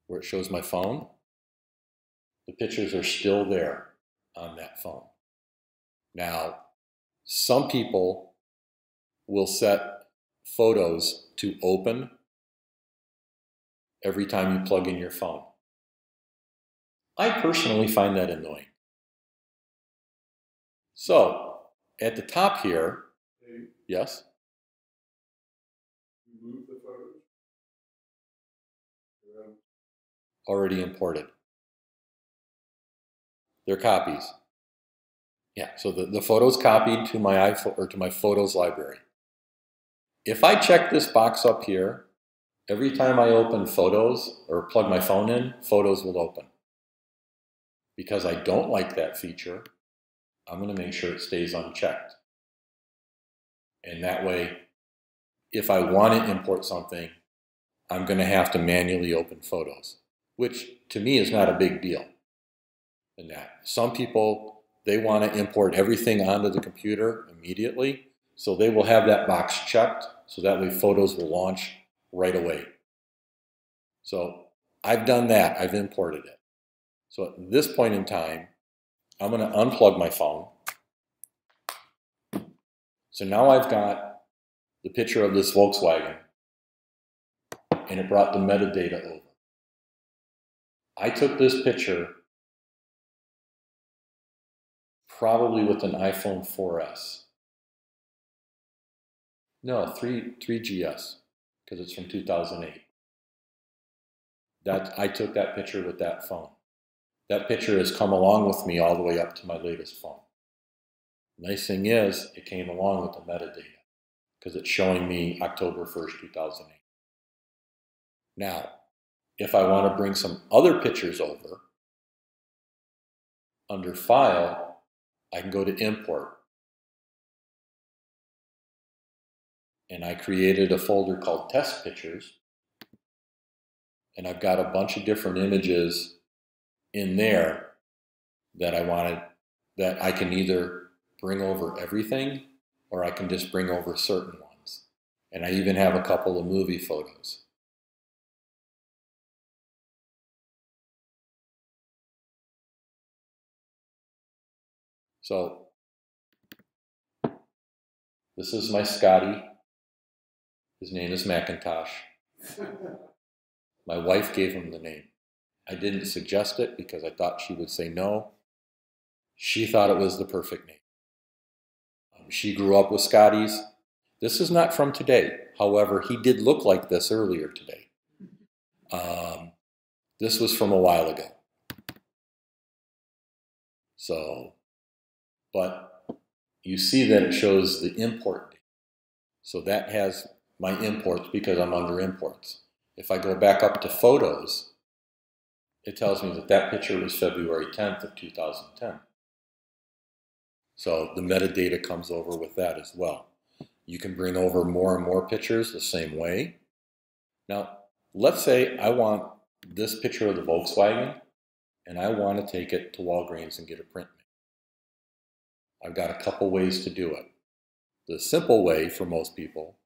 where it shows my phone, the pictures are still there on that phone. Now, some people will set photos to open every time you plug in your phone. I personally find that annoying. So, at the top here, They yes, remove the photos. Already imported. They're copies. Yeah, so the, the photo's copied to my iPhone or to my photos library. If I check this box up here, every time I open photos or plug my phone in, photos will open. Because I don't like that feature, I'm going to make sure it stays unchecked. And that way, if I want to import something, I'm going to have to manually open photos, which to me is not a big deal. In that some people they want to import everything onto the computer immediately, so they will have that box checked, so that way photos will launch right away. So I've done that. I've imported it. So at this point in time, I'm going to unplug my phone. So now I've got the picture of this Volkswagen and it brought the metadata over. I took this picture probably with an iPhone 4S. No, 3, 3GS, because it's from 2008. That, I took that picture with that phone. That picture has come along with me all the way up to my latest phone. Nice thing is, it came along with the metadata because it's showing me October 1st, 2008. Now, if I want to bring some other pictures over, under File, I can go to Import. And I created a folder called Test Pictures. And I've got a bunch of different images in there that I wanted, that I can either bring over everything or I can just bring over certain ones. And I even have a couple of movie photos. So, this is my Scotty. His name is Macintosh. My wife gave him the name. I didn't suggest it because I thought she would say no. She thought it was the perfect name. Um, she grew up with Scotties. This is not from today. However, he did look like this earlier today. Um, this was from a while ago. So, but you see that it shows the import. So that has my imports because I'm under imports. If I go back up to photos, it tells me that that picture was February 10th of 2010. So the metadata comes over with that as well. You can bring over more and more pictures the same way. Now, let's say I want this picture of the Volkswagen and I want to take it to Walgreens and get a print. I've got a couple ways to do it. The simple way for most people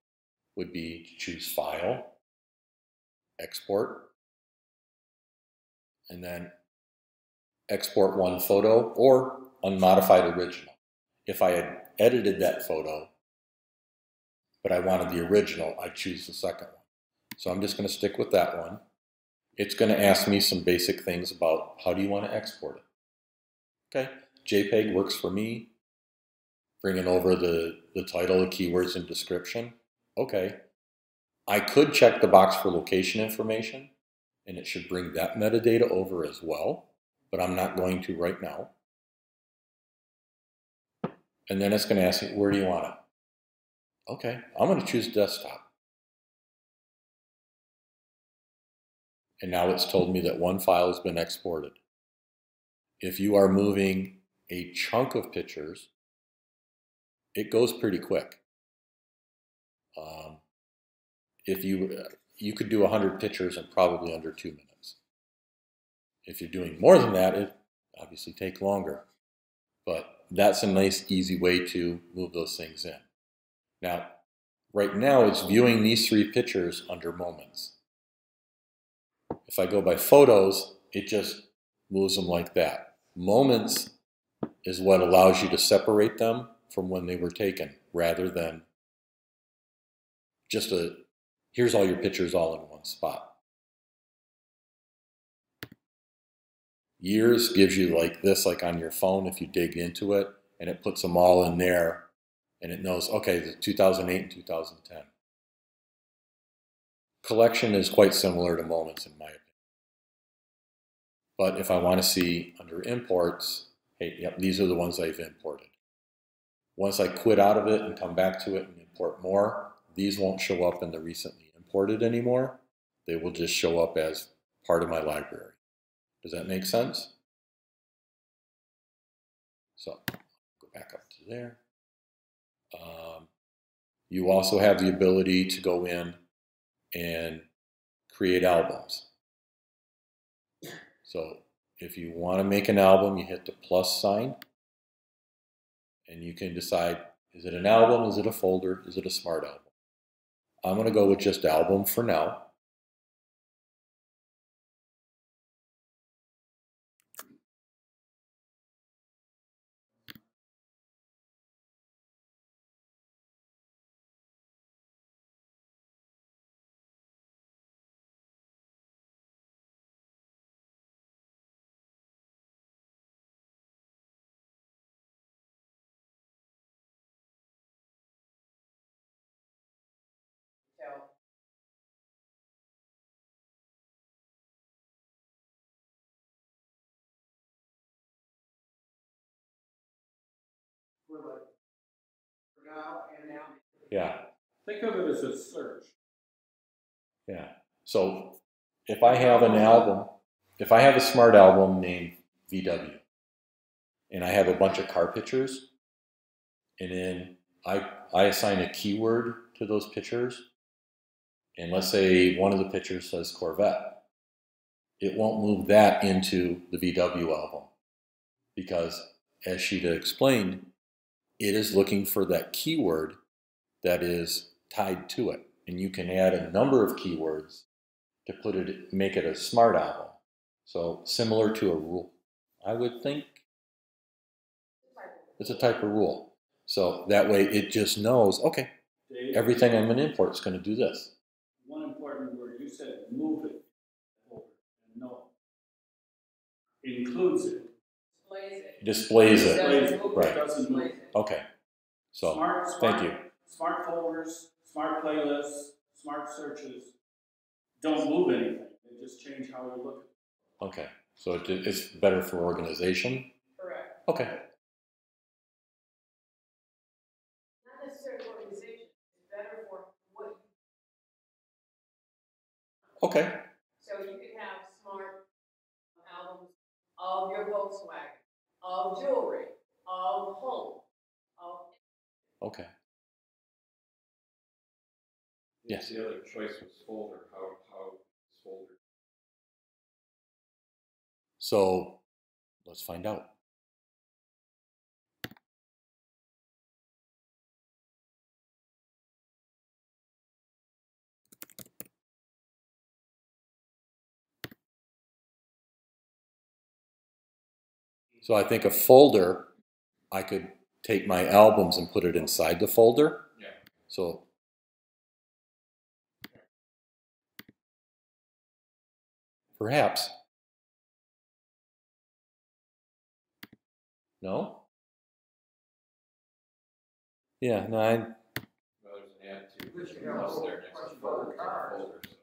would be to choose File, Export, and then export one photo or unmodified original. If I had edited that photo, but I wanted the original, I'd choose the second one. So I'm just going to stick with that one. It's going to ask me some basic things about how do you want to export it. Okay, JPEG works for me. Bringing over the, the title, the keywords, and description. Okay. I could check the box for location information and it should bring that metadata over as well, but I'm not going to right now. And then it's going to ask me, where do you want it? Okay, I'm going to choose desktop. And now it's told me that one file has been exported. If you are moving a chunk of pictures, it goes pretty quick. Um, if you you could do 100 pictures in probably under two minutes. If you're doing more than that, it obviously take longer. But that's a nice, easy way to move those things in. Now, right now it's viewing these three pictures under moments. If I go by photos, it just moves them like that. Moments is what allows you to separate them from when they were taken rather than just a here's all your pictures all in one spot. Years gives you like this, like on your phone, if you dig into it, and it puts them all in there, and it knows, okay, the 2008 and 2010. Collection is quite similar to moments in my opinion. But if I want to see under imports, hey, yep, these are the ones I've imported. Once I quit out of it and come back to it and import more, these won't show up in the recently imported anymore. They will just show up as part of my library. Does that make sense? So go back up to there. Um, you also have the ability to go in and create albums. So if you want to make an album, you hit the plus sign and you can decide, is it an album? Is it a folder? Is it a smart album? I'm going to go with just album for now. For now and now. Yeah, Think of it as a search. yeah. So if I have an album, if I have a smart album named VW, and I have a bunch of car pictures, and then I I assign a keyword to those pictures, and let's say one of the pictures says Corvette, it won't move that into the VW album because, as Sheeta explained, it is looking for that keyword that is tied to it, and you can add a number of keywords to put it make it a smart album. So similar to a rule, I would think it's a type of rule. So that way it just knows, okay, Dave, everything I'm going to import is going to do this. One important word, you said move it over, and no. Includes it. Displays it. Displays it, Right. Doesn't move. Okay. So Smart, thank you. smart folders, smart playlists, smart searches, don't move anything, they just change how you look. Okay. So it's better for organization. Correct. Okay. Not necessarily organization, it's better for what, Okay. so you can have smart albums of your Volkswagen, of jewelry, of home, of, Okay. Yes. The other choice was folder, how, how is folder? So let's find out. So I think a folder, I could take my albums and put it oh. inside the folder. Yeah. So perhaps. No? Yeah, no, I, Well, there's an add to, But you there's have a plus whole there next to bunch of folder, other it's a cars. folder, so.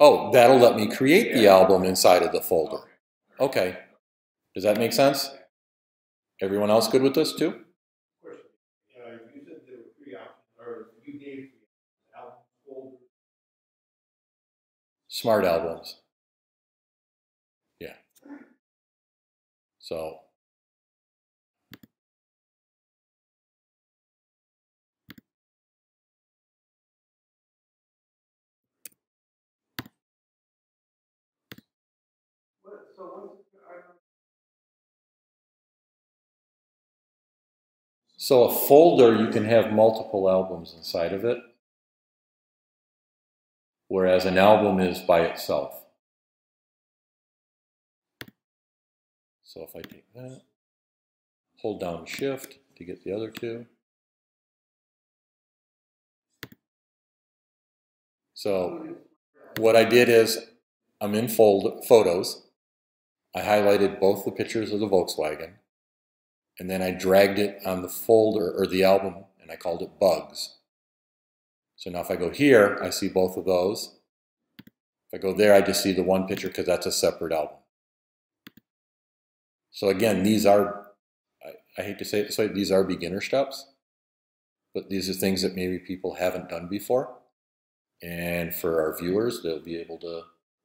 oh, that'll let me create the album inside of the folder. Okay. Does that make sense? Everyone else good with this too? Smart albums. Yeah. So. So a folder, you can have multiple albums inside of it, whereas an album is by itself. So if I take that, hold down Shift to get the other two. So what I did is I'm in fold photos. I highlighted both the pictures of the Volkswagen and then I dragged it on the folder or the album and I called it bugs. So now if I go here, I see both of those. If I go there, I just see the one picture because that's a separate album. So again, these are, I, I hate to say it this way, these are beginner steps, but these are things that maybe people haven't done before. And for our viewers, they'll be able to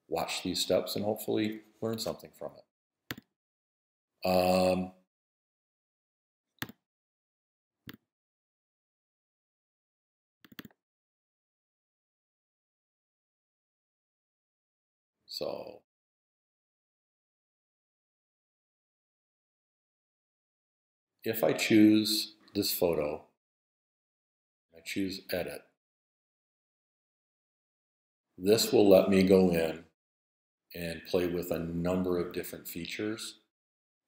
watch these steps and hopefully learn something from it. Um, So if I choose this photo, I choose edit, this will let me go in and play with a number of different features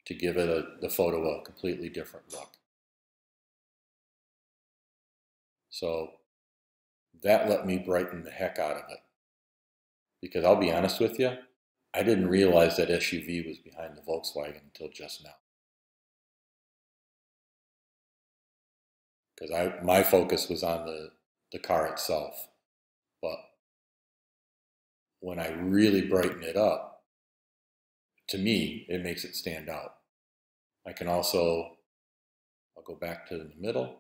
to give it a, the photo a completely different look. So that let me brighten the heck out of it because I'll be honest with you, I didn't realize that SUV was behind the Volkswagen until just now. Because I my focus was on the, the car itself. But when I really brighten it up, to me, it makes it stand out. I can also, I'll go back to the middle.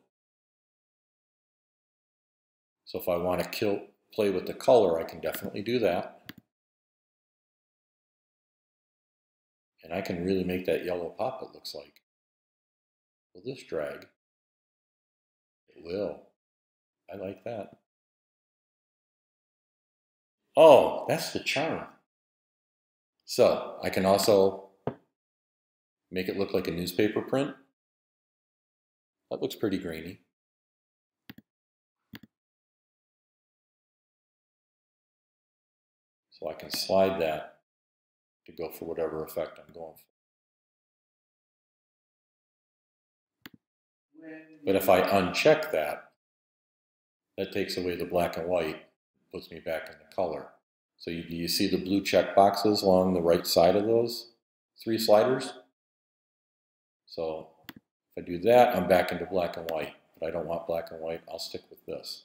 So if I want to kill, play with the color, I can definitely do that. And I can really make that yellow pop, it looks like. Will this drag? It will. I like that. Oh, that's the charm. So I can also make it look like a newspaper print. That looks pretty grainy. So I can slide that to go for whatever effect I'm going for. But if I uncheck that, that takes away the black and white, puts me back in the color. So you, do you see the blue check boxes along the right side of those three sliders? So if I do that, I'm back into black and white. But I don't want black and white, I'll stick with this.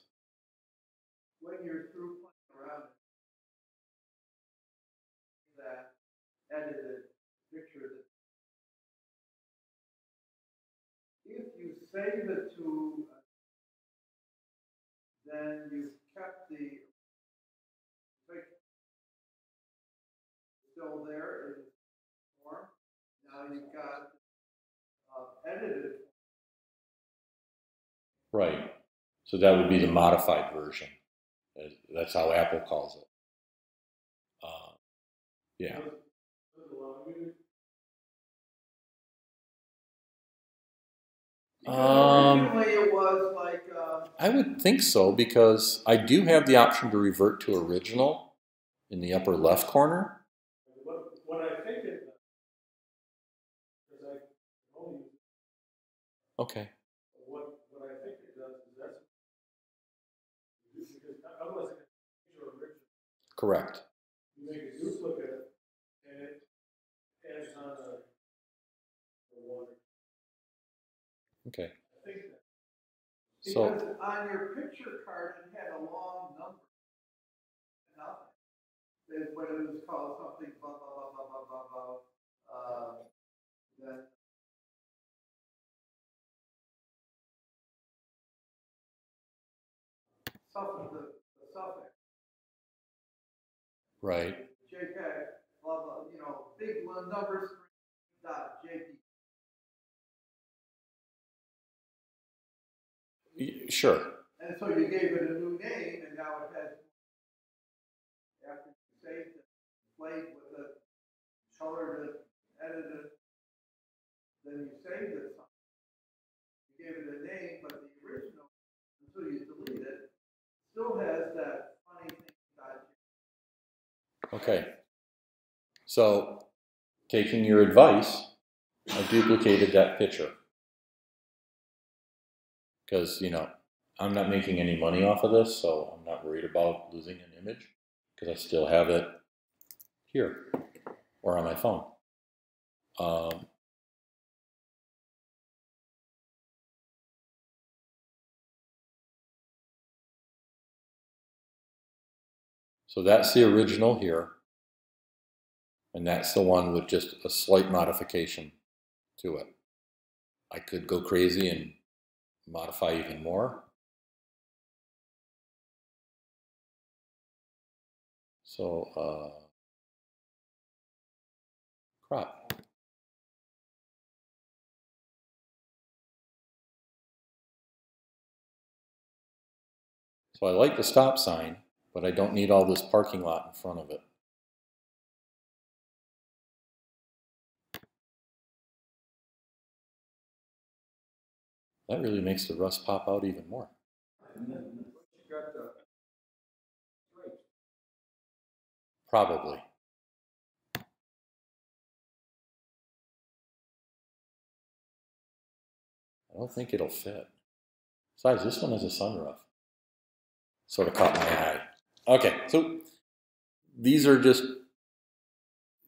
Edited picture that if you save it to uh, then you've kept the picture still there in form. Now you've got uh, edited Right. So that would be the modified version. That's how Apple calls it. Uh, yeah. Um, Originally, it was like, um, I would think so because I do have the option to revert to original in the upper left corner. What, what I think it, because I only, Okay. what, what I think it does is that's, because otherwise it original, Correct. you make a duplicate, and it adds on the, the water. Okay. So because on your picture card, it had a long number. Nothing. Then when it was called something, blah, blah, blah, blah, blah, blah, blah, uh, then. Suffix, the, the suffix, right. JPEG, blah, blah, you know, big numbers, dot JPEG. Sure. And so you gave it a new name, and now it has, after you saved it, played with it, colored it, edited it, then you saved it. You gave it a name, but the original, until you delete it, still has that funny thing about Okay. So taking your advice, I duplicated that picture. Because, you know, I'm not making any money off of this, so I'm not worried about losing an image because I still have it here or on my phone. Um, so that's the original here. And that's the one with just a slight modification to it. I could go crazy and modify even more. So, uh, crop. So I like the stop sign, but I don't need all this parking lot in front of it. That really makes the rust pop out even more. Probably. I don't think it'll fit. Besides, this one has a sunroof. Sort of caught my eye. Okay, so these are just,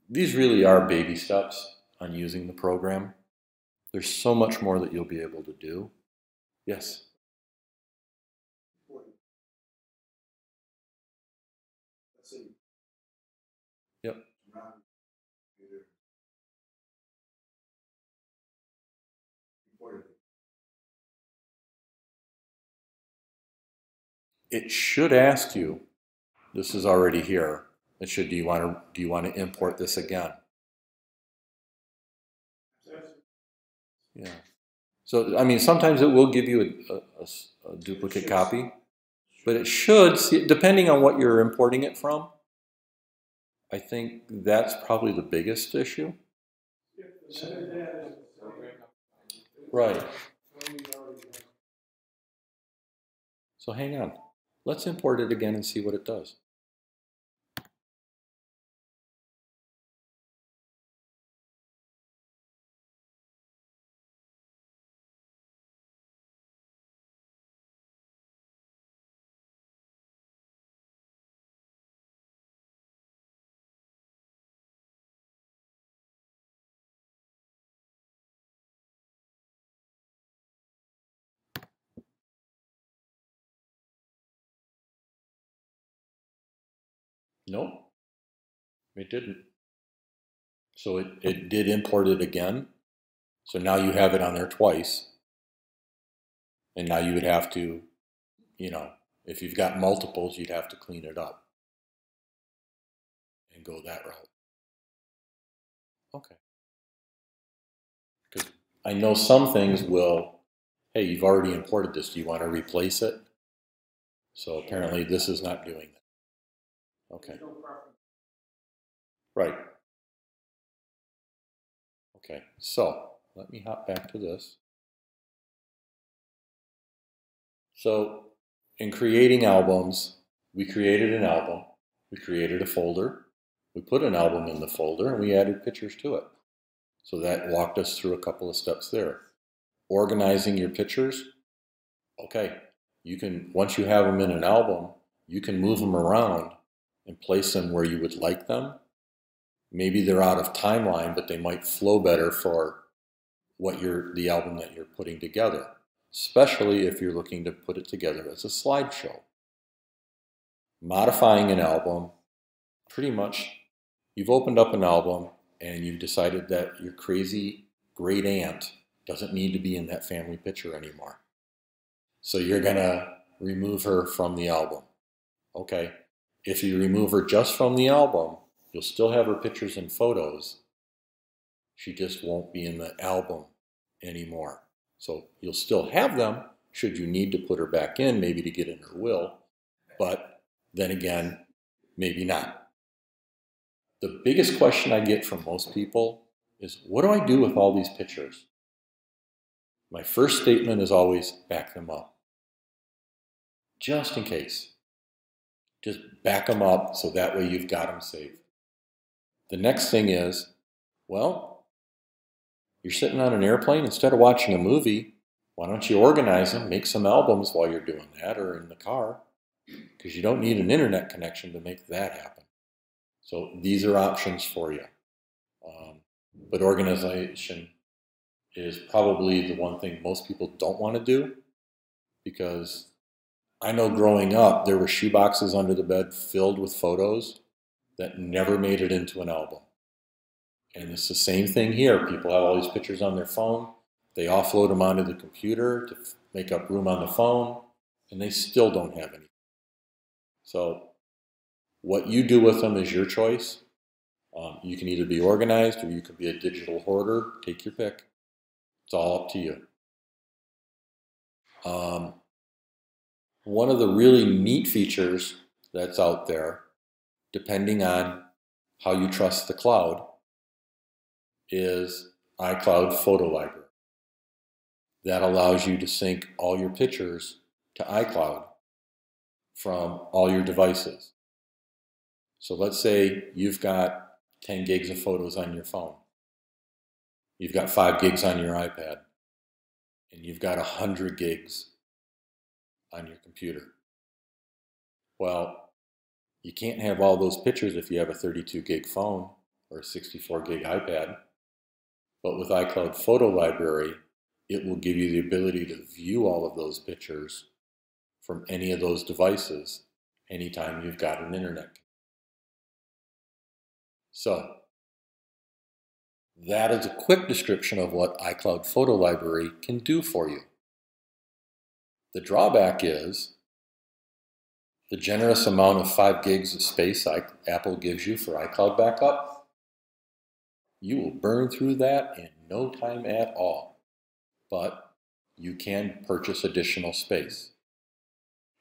these really are baby steps on using the program. There's so much more that you'll be able to do. Yes. Yep. It should ask you, this is already here. It should, do you want to, do you want to import this again? Yeah. So, I mean, sometimes it will give you a duplicate copy, but it should, depending on what you're importing it from. I think that's probably the biggest issue. If the metadata is the same, Right. Tony's already done. So hang on. Let's import it again and see what it does. Nope. It didn't. So it, it did import it again. So now you have it on there twice. And now you would have to, you know, if you've got multiples, you'd have to clean it up and go that route. Okay. Because I know some things will, hey, you've already imported this. Do you want to replace it? So apparently this is not doing that. Okay. Right. Okay, so let me hop back to this. So in creating albums, we created an album, we created a folder, we put an album in the folder, and we added pictures to it. So that walked us through a couple of steps there. Organizing your pictures, okay, you can, once you have them in an album, you can move them around and place them where you would like them maybe they're out of timeline, but they might flow better for what you're the album that you're putting together, especially if you're looking to put it together as a slideshow. Modifying an album, pretty much, you've opened up an album and you've decided that your crazy great aunt doesn't need to be in that family picture anymore. So you're gonna remove her from the album. Okay. If you remove her just from the album, You'll still have her pictures and photos. She just won't be in the album anymore. So you'll still have them should you need to put her back in, maybe to get in her will. But then again, maybe not. The biggest question I get from most people is what do I do with all these pictures? My first statement is always back them up. Just in case. Just back them up so that way you've got them safe. The next thing is, well, you're sitting on an airplane instead of watching a movie. Why don't you organize them, make some albums while you're doing that or in the car? Because you don't need an internet connection to make that happen. So these are options for you. Um, but organization is probably the one thing most people don't want to do because I know growing up there were shoe boxes under the bed filled with photos that never made it into an album. And it's the same thing here. People have all these pictures on their phone. They offload them onto the computer to make up room on the phone, and they still don't have any. So, what you do with them is your choice. Um, you can either be organized or you can be a digital hoarder. Take your pick. It's all up to you. Um, one of the really neat features that's out there depending on how you trust the cloud, is iCloud Photo Library. That allows you to sync all your pictures to iCloud from all your devices. So let's say you've got 10 gigs of photos on your phone. You've got 5 gigs on your iPad. And you've got 100 gigs on your computer. Well, you can't have all those pictures if you have a 32 gig phone or a 64 gig iPad. But with iCloud Photo Library, it will give you the ability to view all of those pictures from any of those devices anytime you've got an internet. So, that is a quick description of what iCloud Photo Library can do for you. The drawback is the generous amount of five gigs of space Apple gives you for iCloud backup, you will burn through that in no time at all. But you can purchase additional space.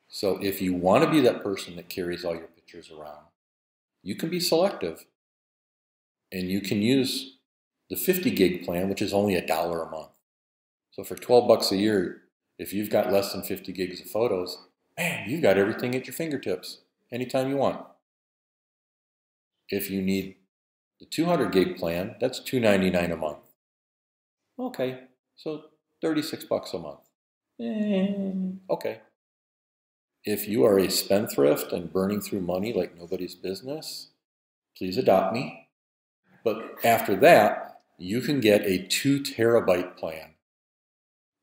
So if you want to be that person that carries all your pictures around, you can be selective and you can use the 50 gig plan, which is only a dollar a month. So for 12 bucks a year, if you've got less than 50 gigs of photos, man, you've got everything at your fingertips anytime you want. If you need the 200 gig plan, that's 299 a month. Okay, so 36 bucks a month. Eh, okay. If you are a spendthrift and burning through money like nobody's business, please adopt me. But after that, you can get a two terabyte plan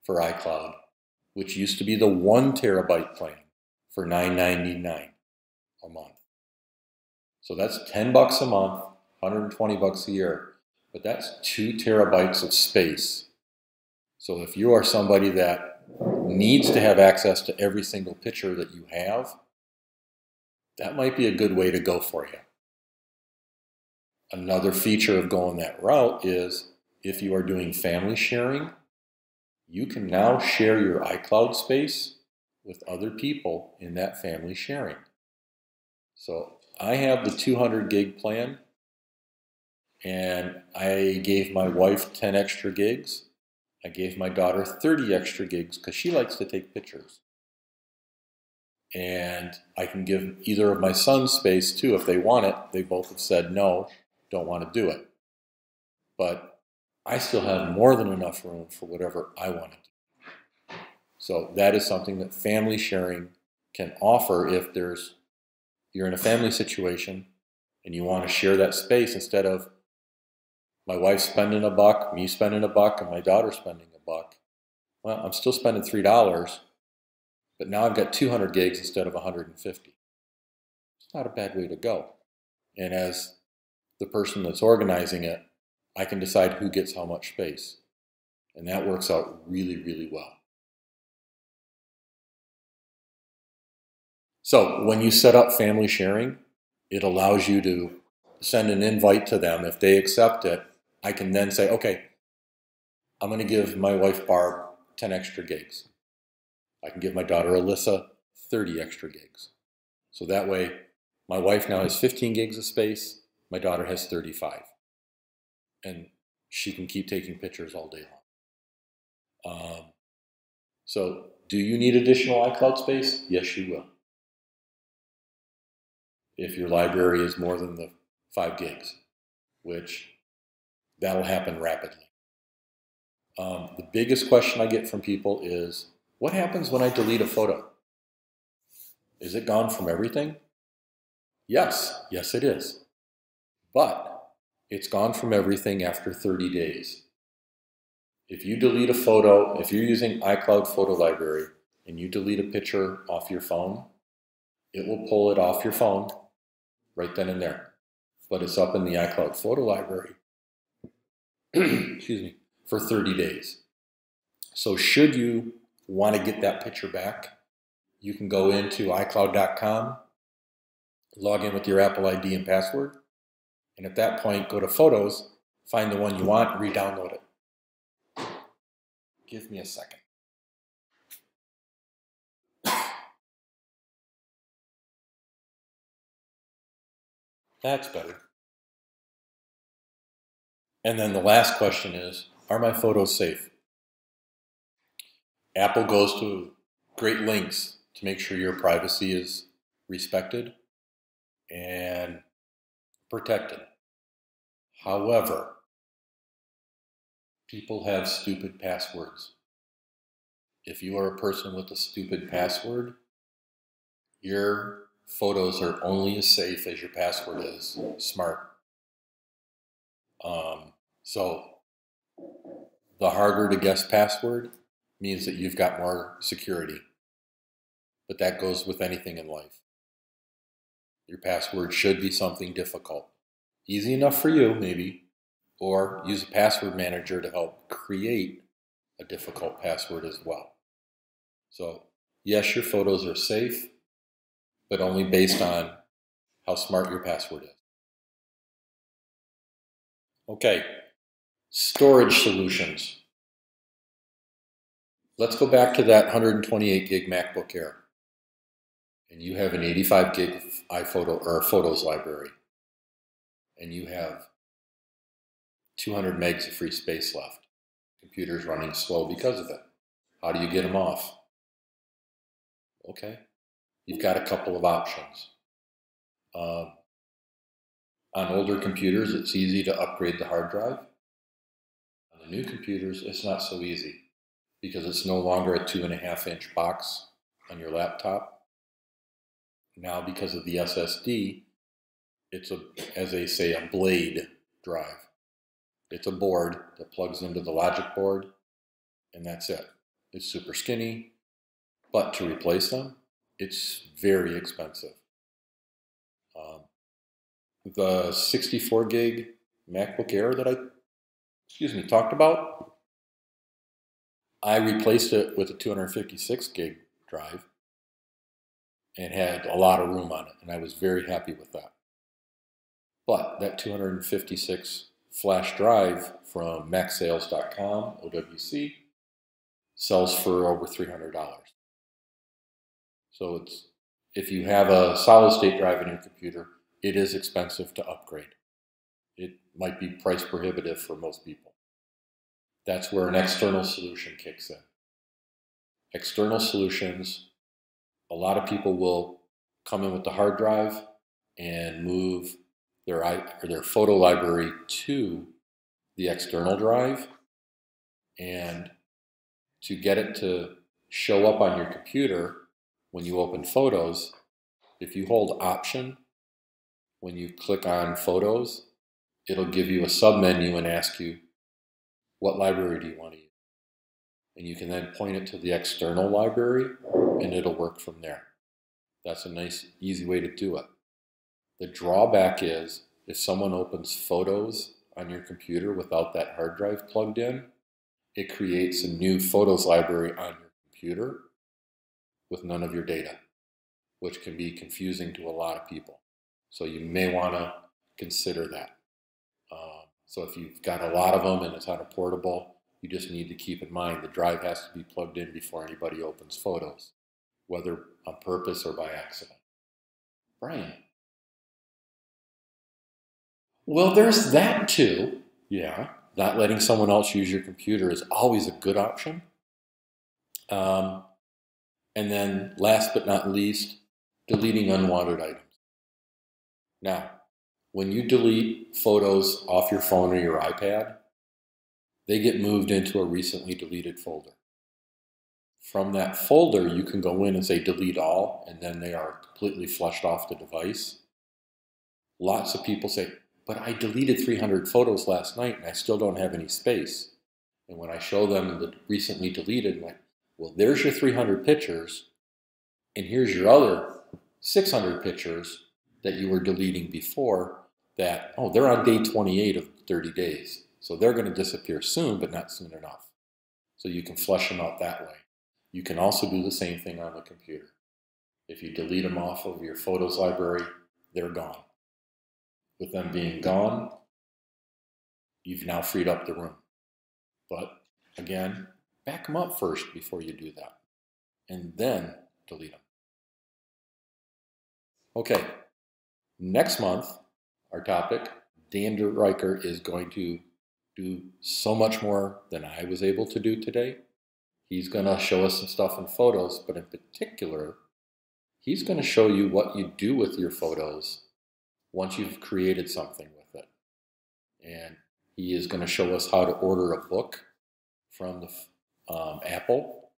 for iCloud, which used to be the one terabyte plan for $9.99 a month. So that's 10 bucks a month, 120 bucks a year, but that's two terabytes of space. So if you are somebody that needs to have access to every single picture that you have, that might be a good way to go for you. Another feature of going that route is if you are doing family sharing, you can now share your iCloud space with other people in that family sharing. So I have the 200 gig plan and I gave my wife 10 extra gigs. I gave my daughter 30 extra gigs because she likes to take pictures. And I can give either of my sons space too if they want it. They both have said no don't want to do it. But I still have more than enough room for whatever I want to do. So that is something that family sharing can offer if there's you're in a family situation and you want to share that space instead of my wife spending a buck, me spending a buck, and my daughter spending a buck. Well, I'm still spending three dollars, but now I've got 200 gigs instead of 150. It's not a bad way to go. And as the person that's organizing it, I can decide who gets how much space. And that works out really, really well. So when you set up family sharing, it allows you to send an invite to them. If they accept it, I can then say, okay, I'm going to give my wife Barb 10 extra gigs. I can give my daughter Alyssa 30 extra gigs. So that way, my wife now has 15 gigs of space, my daughter has 35. And she can keep taking pictures all day long. Um, so, do you need additional iCloud space? Yes, you will. If your library is more than the five gigs, which that'll happen rapidly. Um, the biggest question I get from people is what happens when I delete a photo? Is it gone from everything? Yes, yes, it is but it's gone from everything after 30 days. If you delete a photo, if you're using iCloud Photo Library and you delete a picture off your phone, it will pull it off your phone right then and there. But it's up in the iCloud Photo Library, excuse me, for 30 days. So should you want to get that picture back, you can go into iCloud.com, log in with your Apple ID and password, and at that point, go to Photos, find the one you want, re-download it. Give me a second. That's better. And then the last question is, are my photos safe? Apple goes to great lengths to make sure your privacy is respected. And protected. However, people have stupid passwords. If you are a person with a stupid password, your photos are only as safe as your password is smart. Um, so the harder to guess password means that you've got more security. But that goes with anything in life. Your password should be something difficult. Easy enough for you, maybe, or use a password manager to help create a difficult password as well. So, yes, your photos are safe, but only based on how smart your password is. Okay, storage solutions. Let's go back to that 128 gig MacBook Air. And you have an 85 gig iPhoto or Photos library. And you have 200 megs of free space left. Computer's running slow because of it. How do you get them off? Okay, you've got a couple of options. Um, on older computers, it's easy to upgrade the hard drive. On the new computers, it's not so easy because it's no longer a two and a half inch box on your laptop. Now, because of the SSD, it's a, as they say, a blade drive. It's a board that plugs into the logic board, and that's it. It's super skinny, but to replace them, it's very expensive. Um, the 64 gig MacBook Air that I, excuse me, talked about, I replaced it with a 256 gig drive and had a lot of room on it, and I was very happy with that. But that 256 flash drive from macsales.com, OWC, sells for over $300. So it's if you have a solid state drive in your computer, it is expensive to upgrade. It might be price prohibitive for most people. That's where an external solution kicks in. External solutions, a lot of people will come in with the hard drive and move their, or their photo library to the external drive. And to get it to show up on your computer when you open photos, if you hold option when you click on photos, it'll give you a submenu and ask you, what library do you want to use? And you can then point it to the external library and it'll work from there. That's a nice, easy way to do it. The drawback is if someone opens photos on your computer without that hard drive plugged in, it creates a new photos library on your computer with none of your data, which can be confusing to a lot of people. So you may want to consider that. Um, so if you've got a lot of them and it's on a portable, you just need to keep in mind the drive has to be plugged in before anybody opens photos, whether on purpose or by accident. Brian. Well, there's that too. Yeah, not letting someone else use your computer is always a good option. Um, and then last but not least, deleting unwanted items. Now, when you delete photos off your phone or your iPad, they get moved into a recently deleted folder. From that folder, you can go in and say delete all, and then they are completely flushed off the device. Lots of people say, but I deleted 300 photos last night and I still don't have any space. And when I show them the recently deleted, I'm like, well, there's your 300 pictures, and here's your other 600 pictures that you were deleting before that, oh, they're on day 28 of 30 days. So they're going to disappear soon, but not soon enough. So you can flush them out that way. You can also do the same thing on the computer. If you delete them off of your photos library, they're gone. With them being gone, you've now freed up the room. But again, back them up first before you do that. And then delete them. Okay, next month, our topic, Dan Riker is going to do so much more than I was able to do today. He's going to show us some stuff in photos, but in particular, he's going to show you what you do with your photos once you've created something with it. And he is going to show us how to order a book from the um, Apple,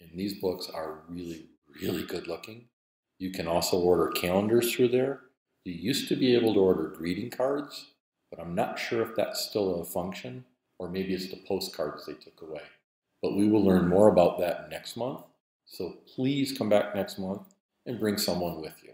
and these books are really, really good looking. You can also order calendars through there. You used to be able to order greeting cards, but I'm not sure if that's still a function, or maybe it's the postcards they took away. But we will learn more about that next month. So please come back next month and bring someone with you.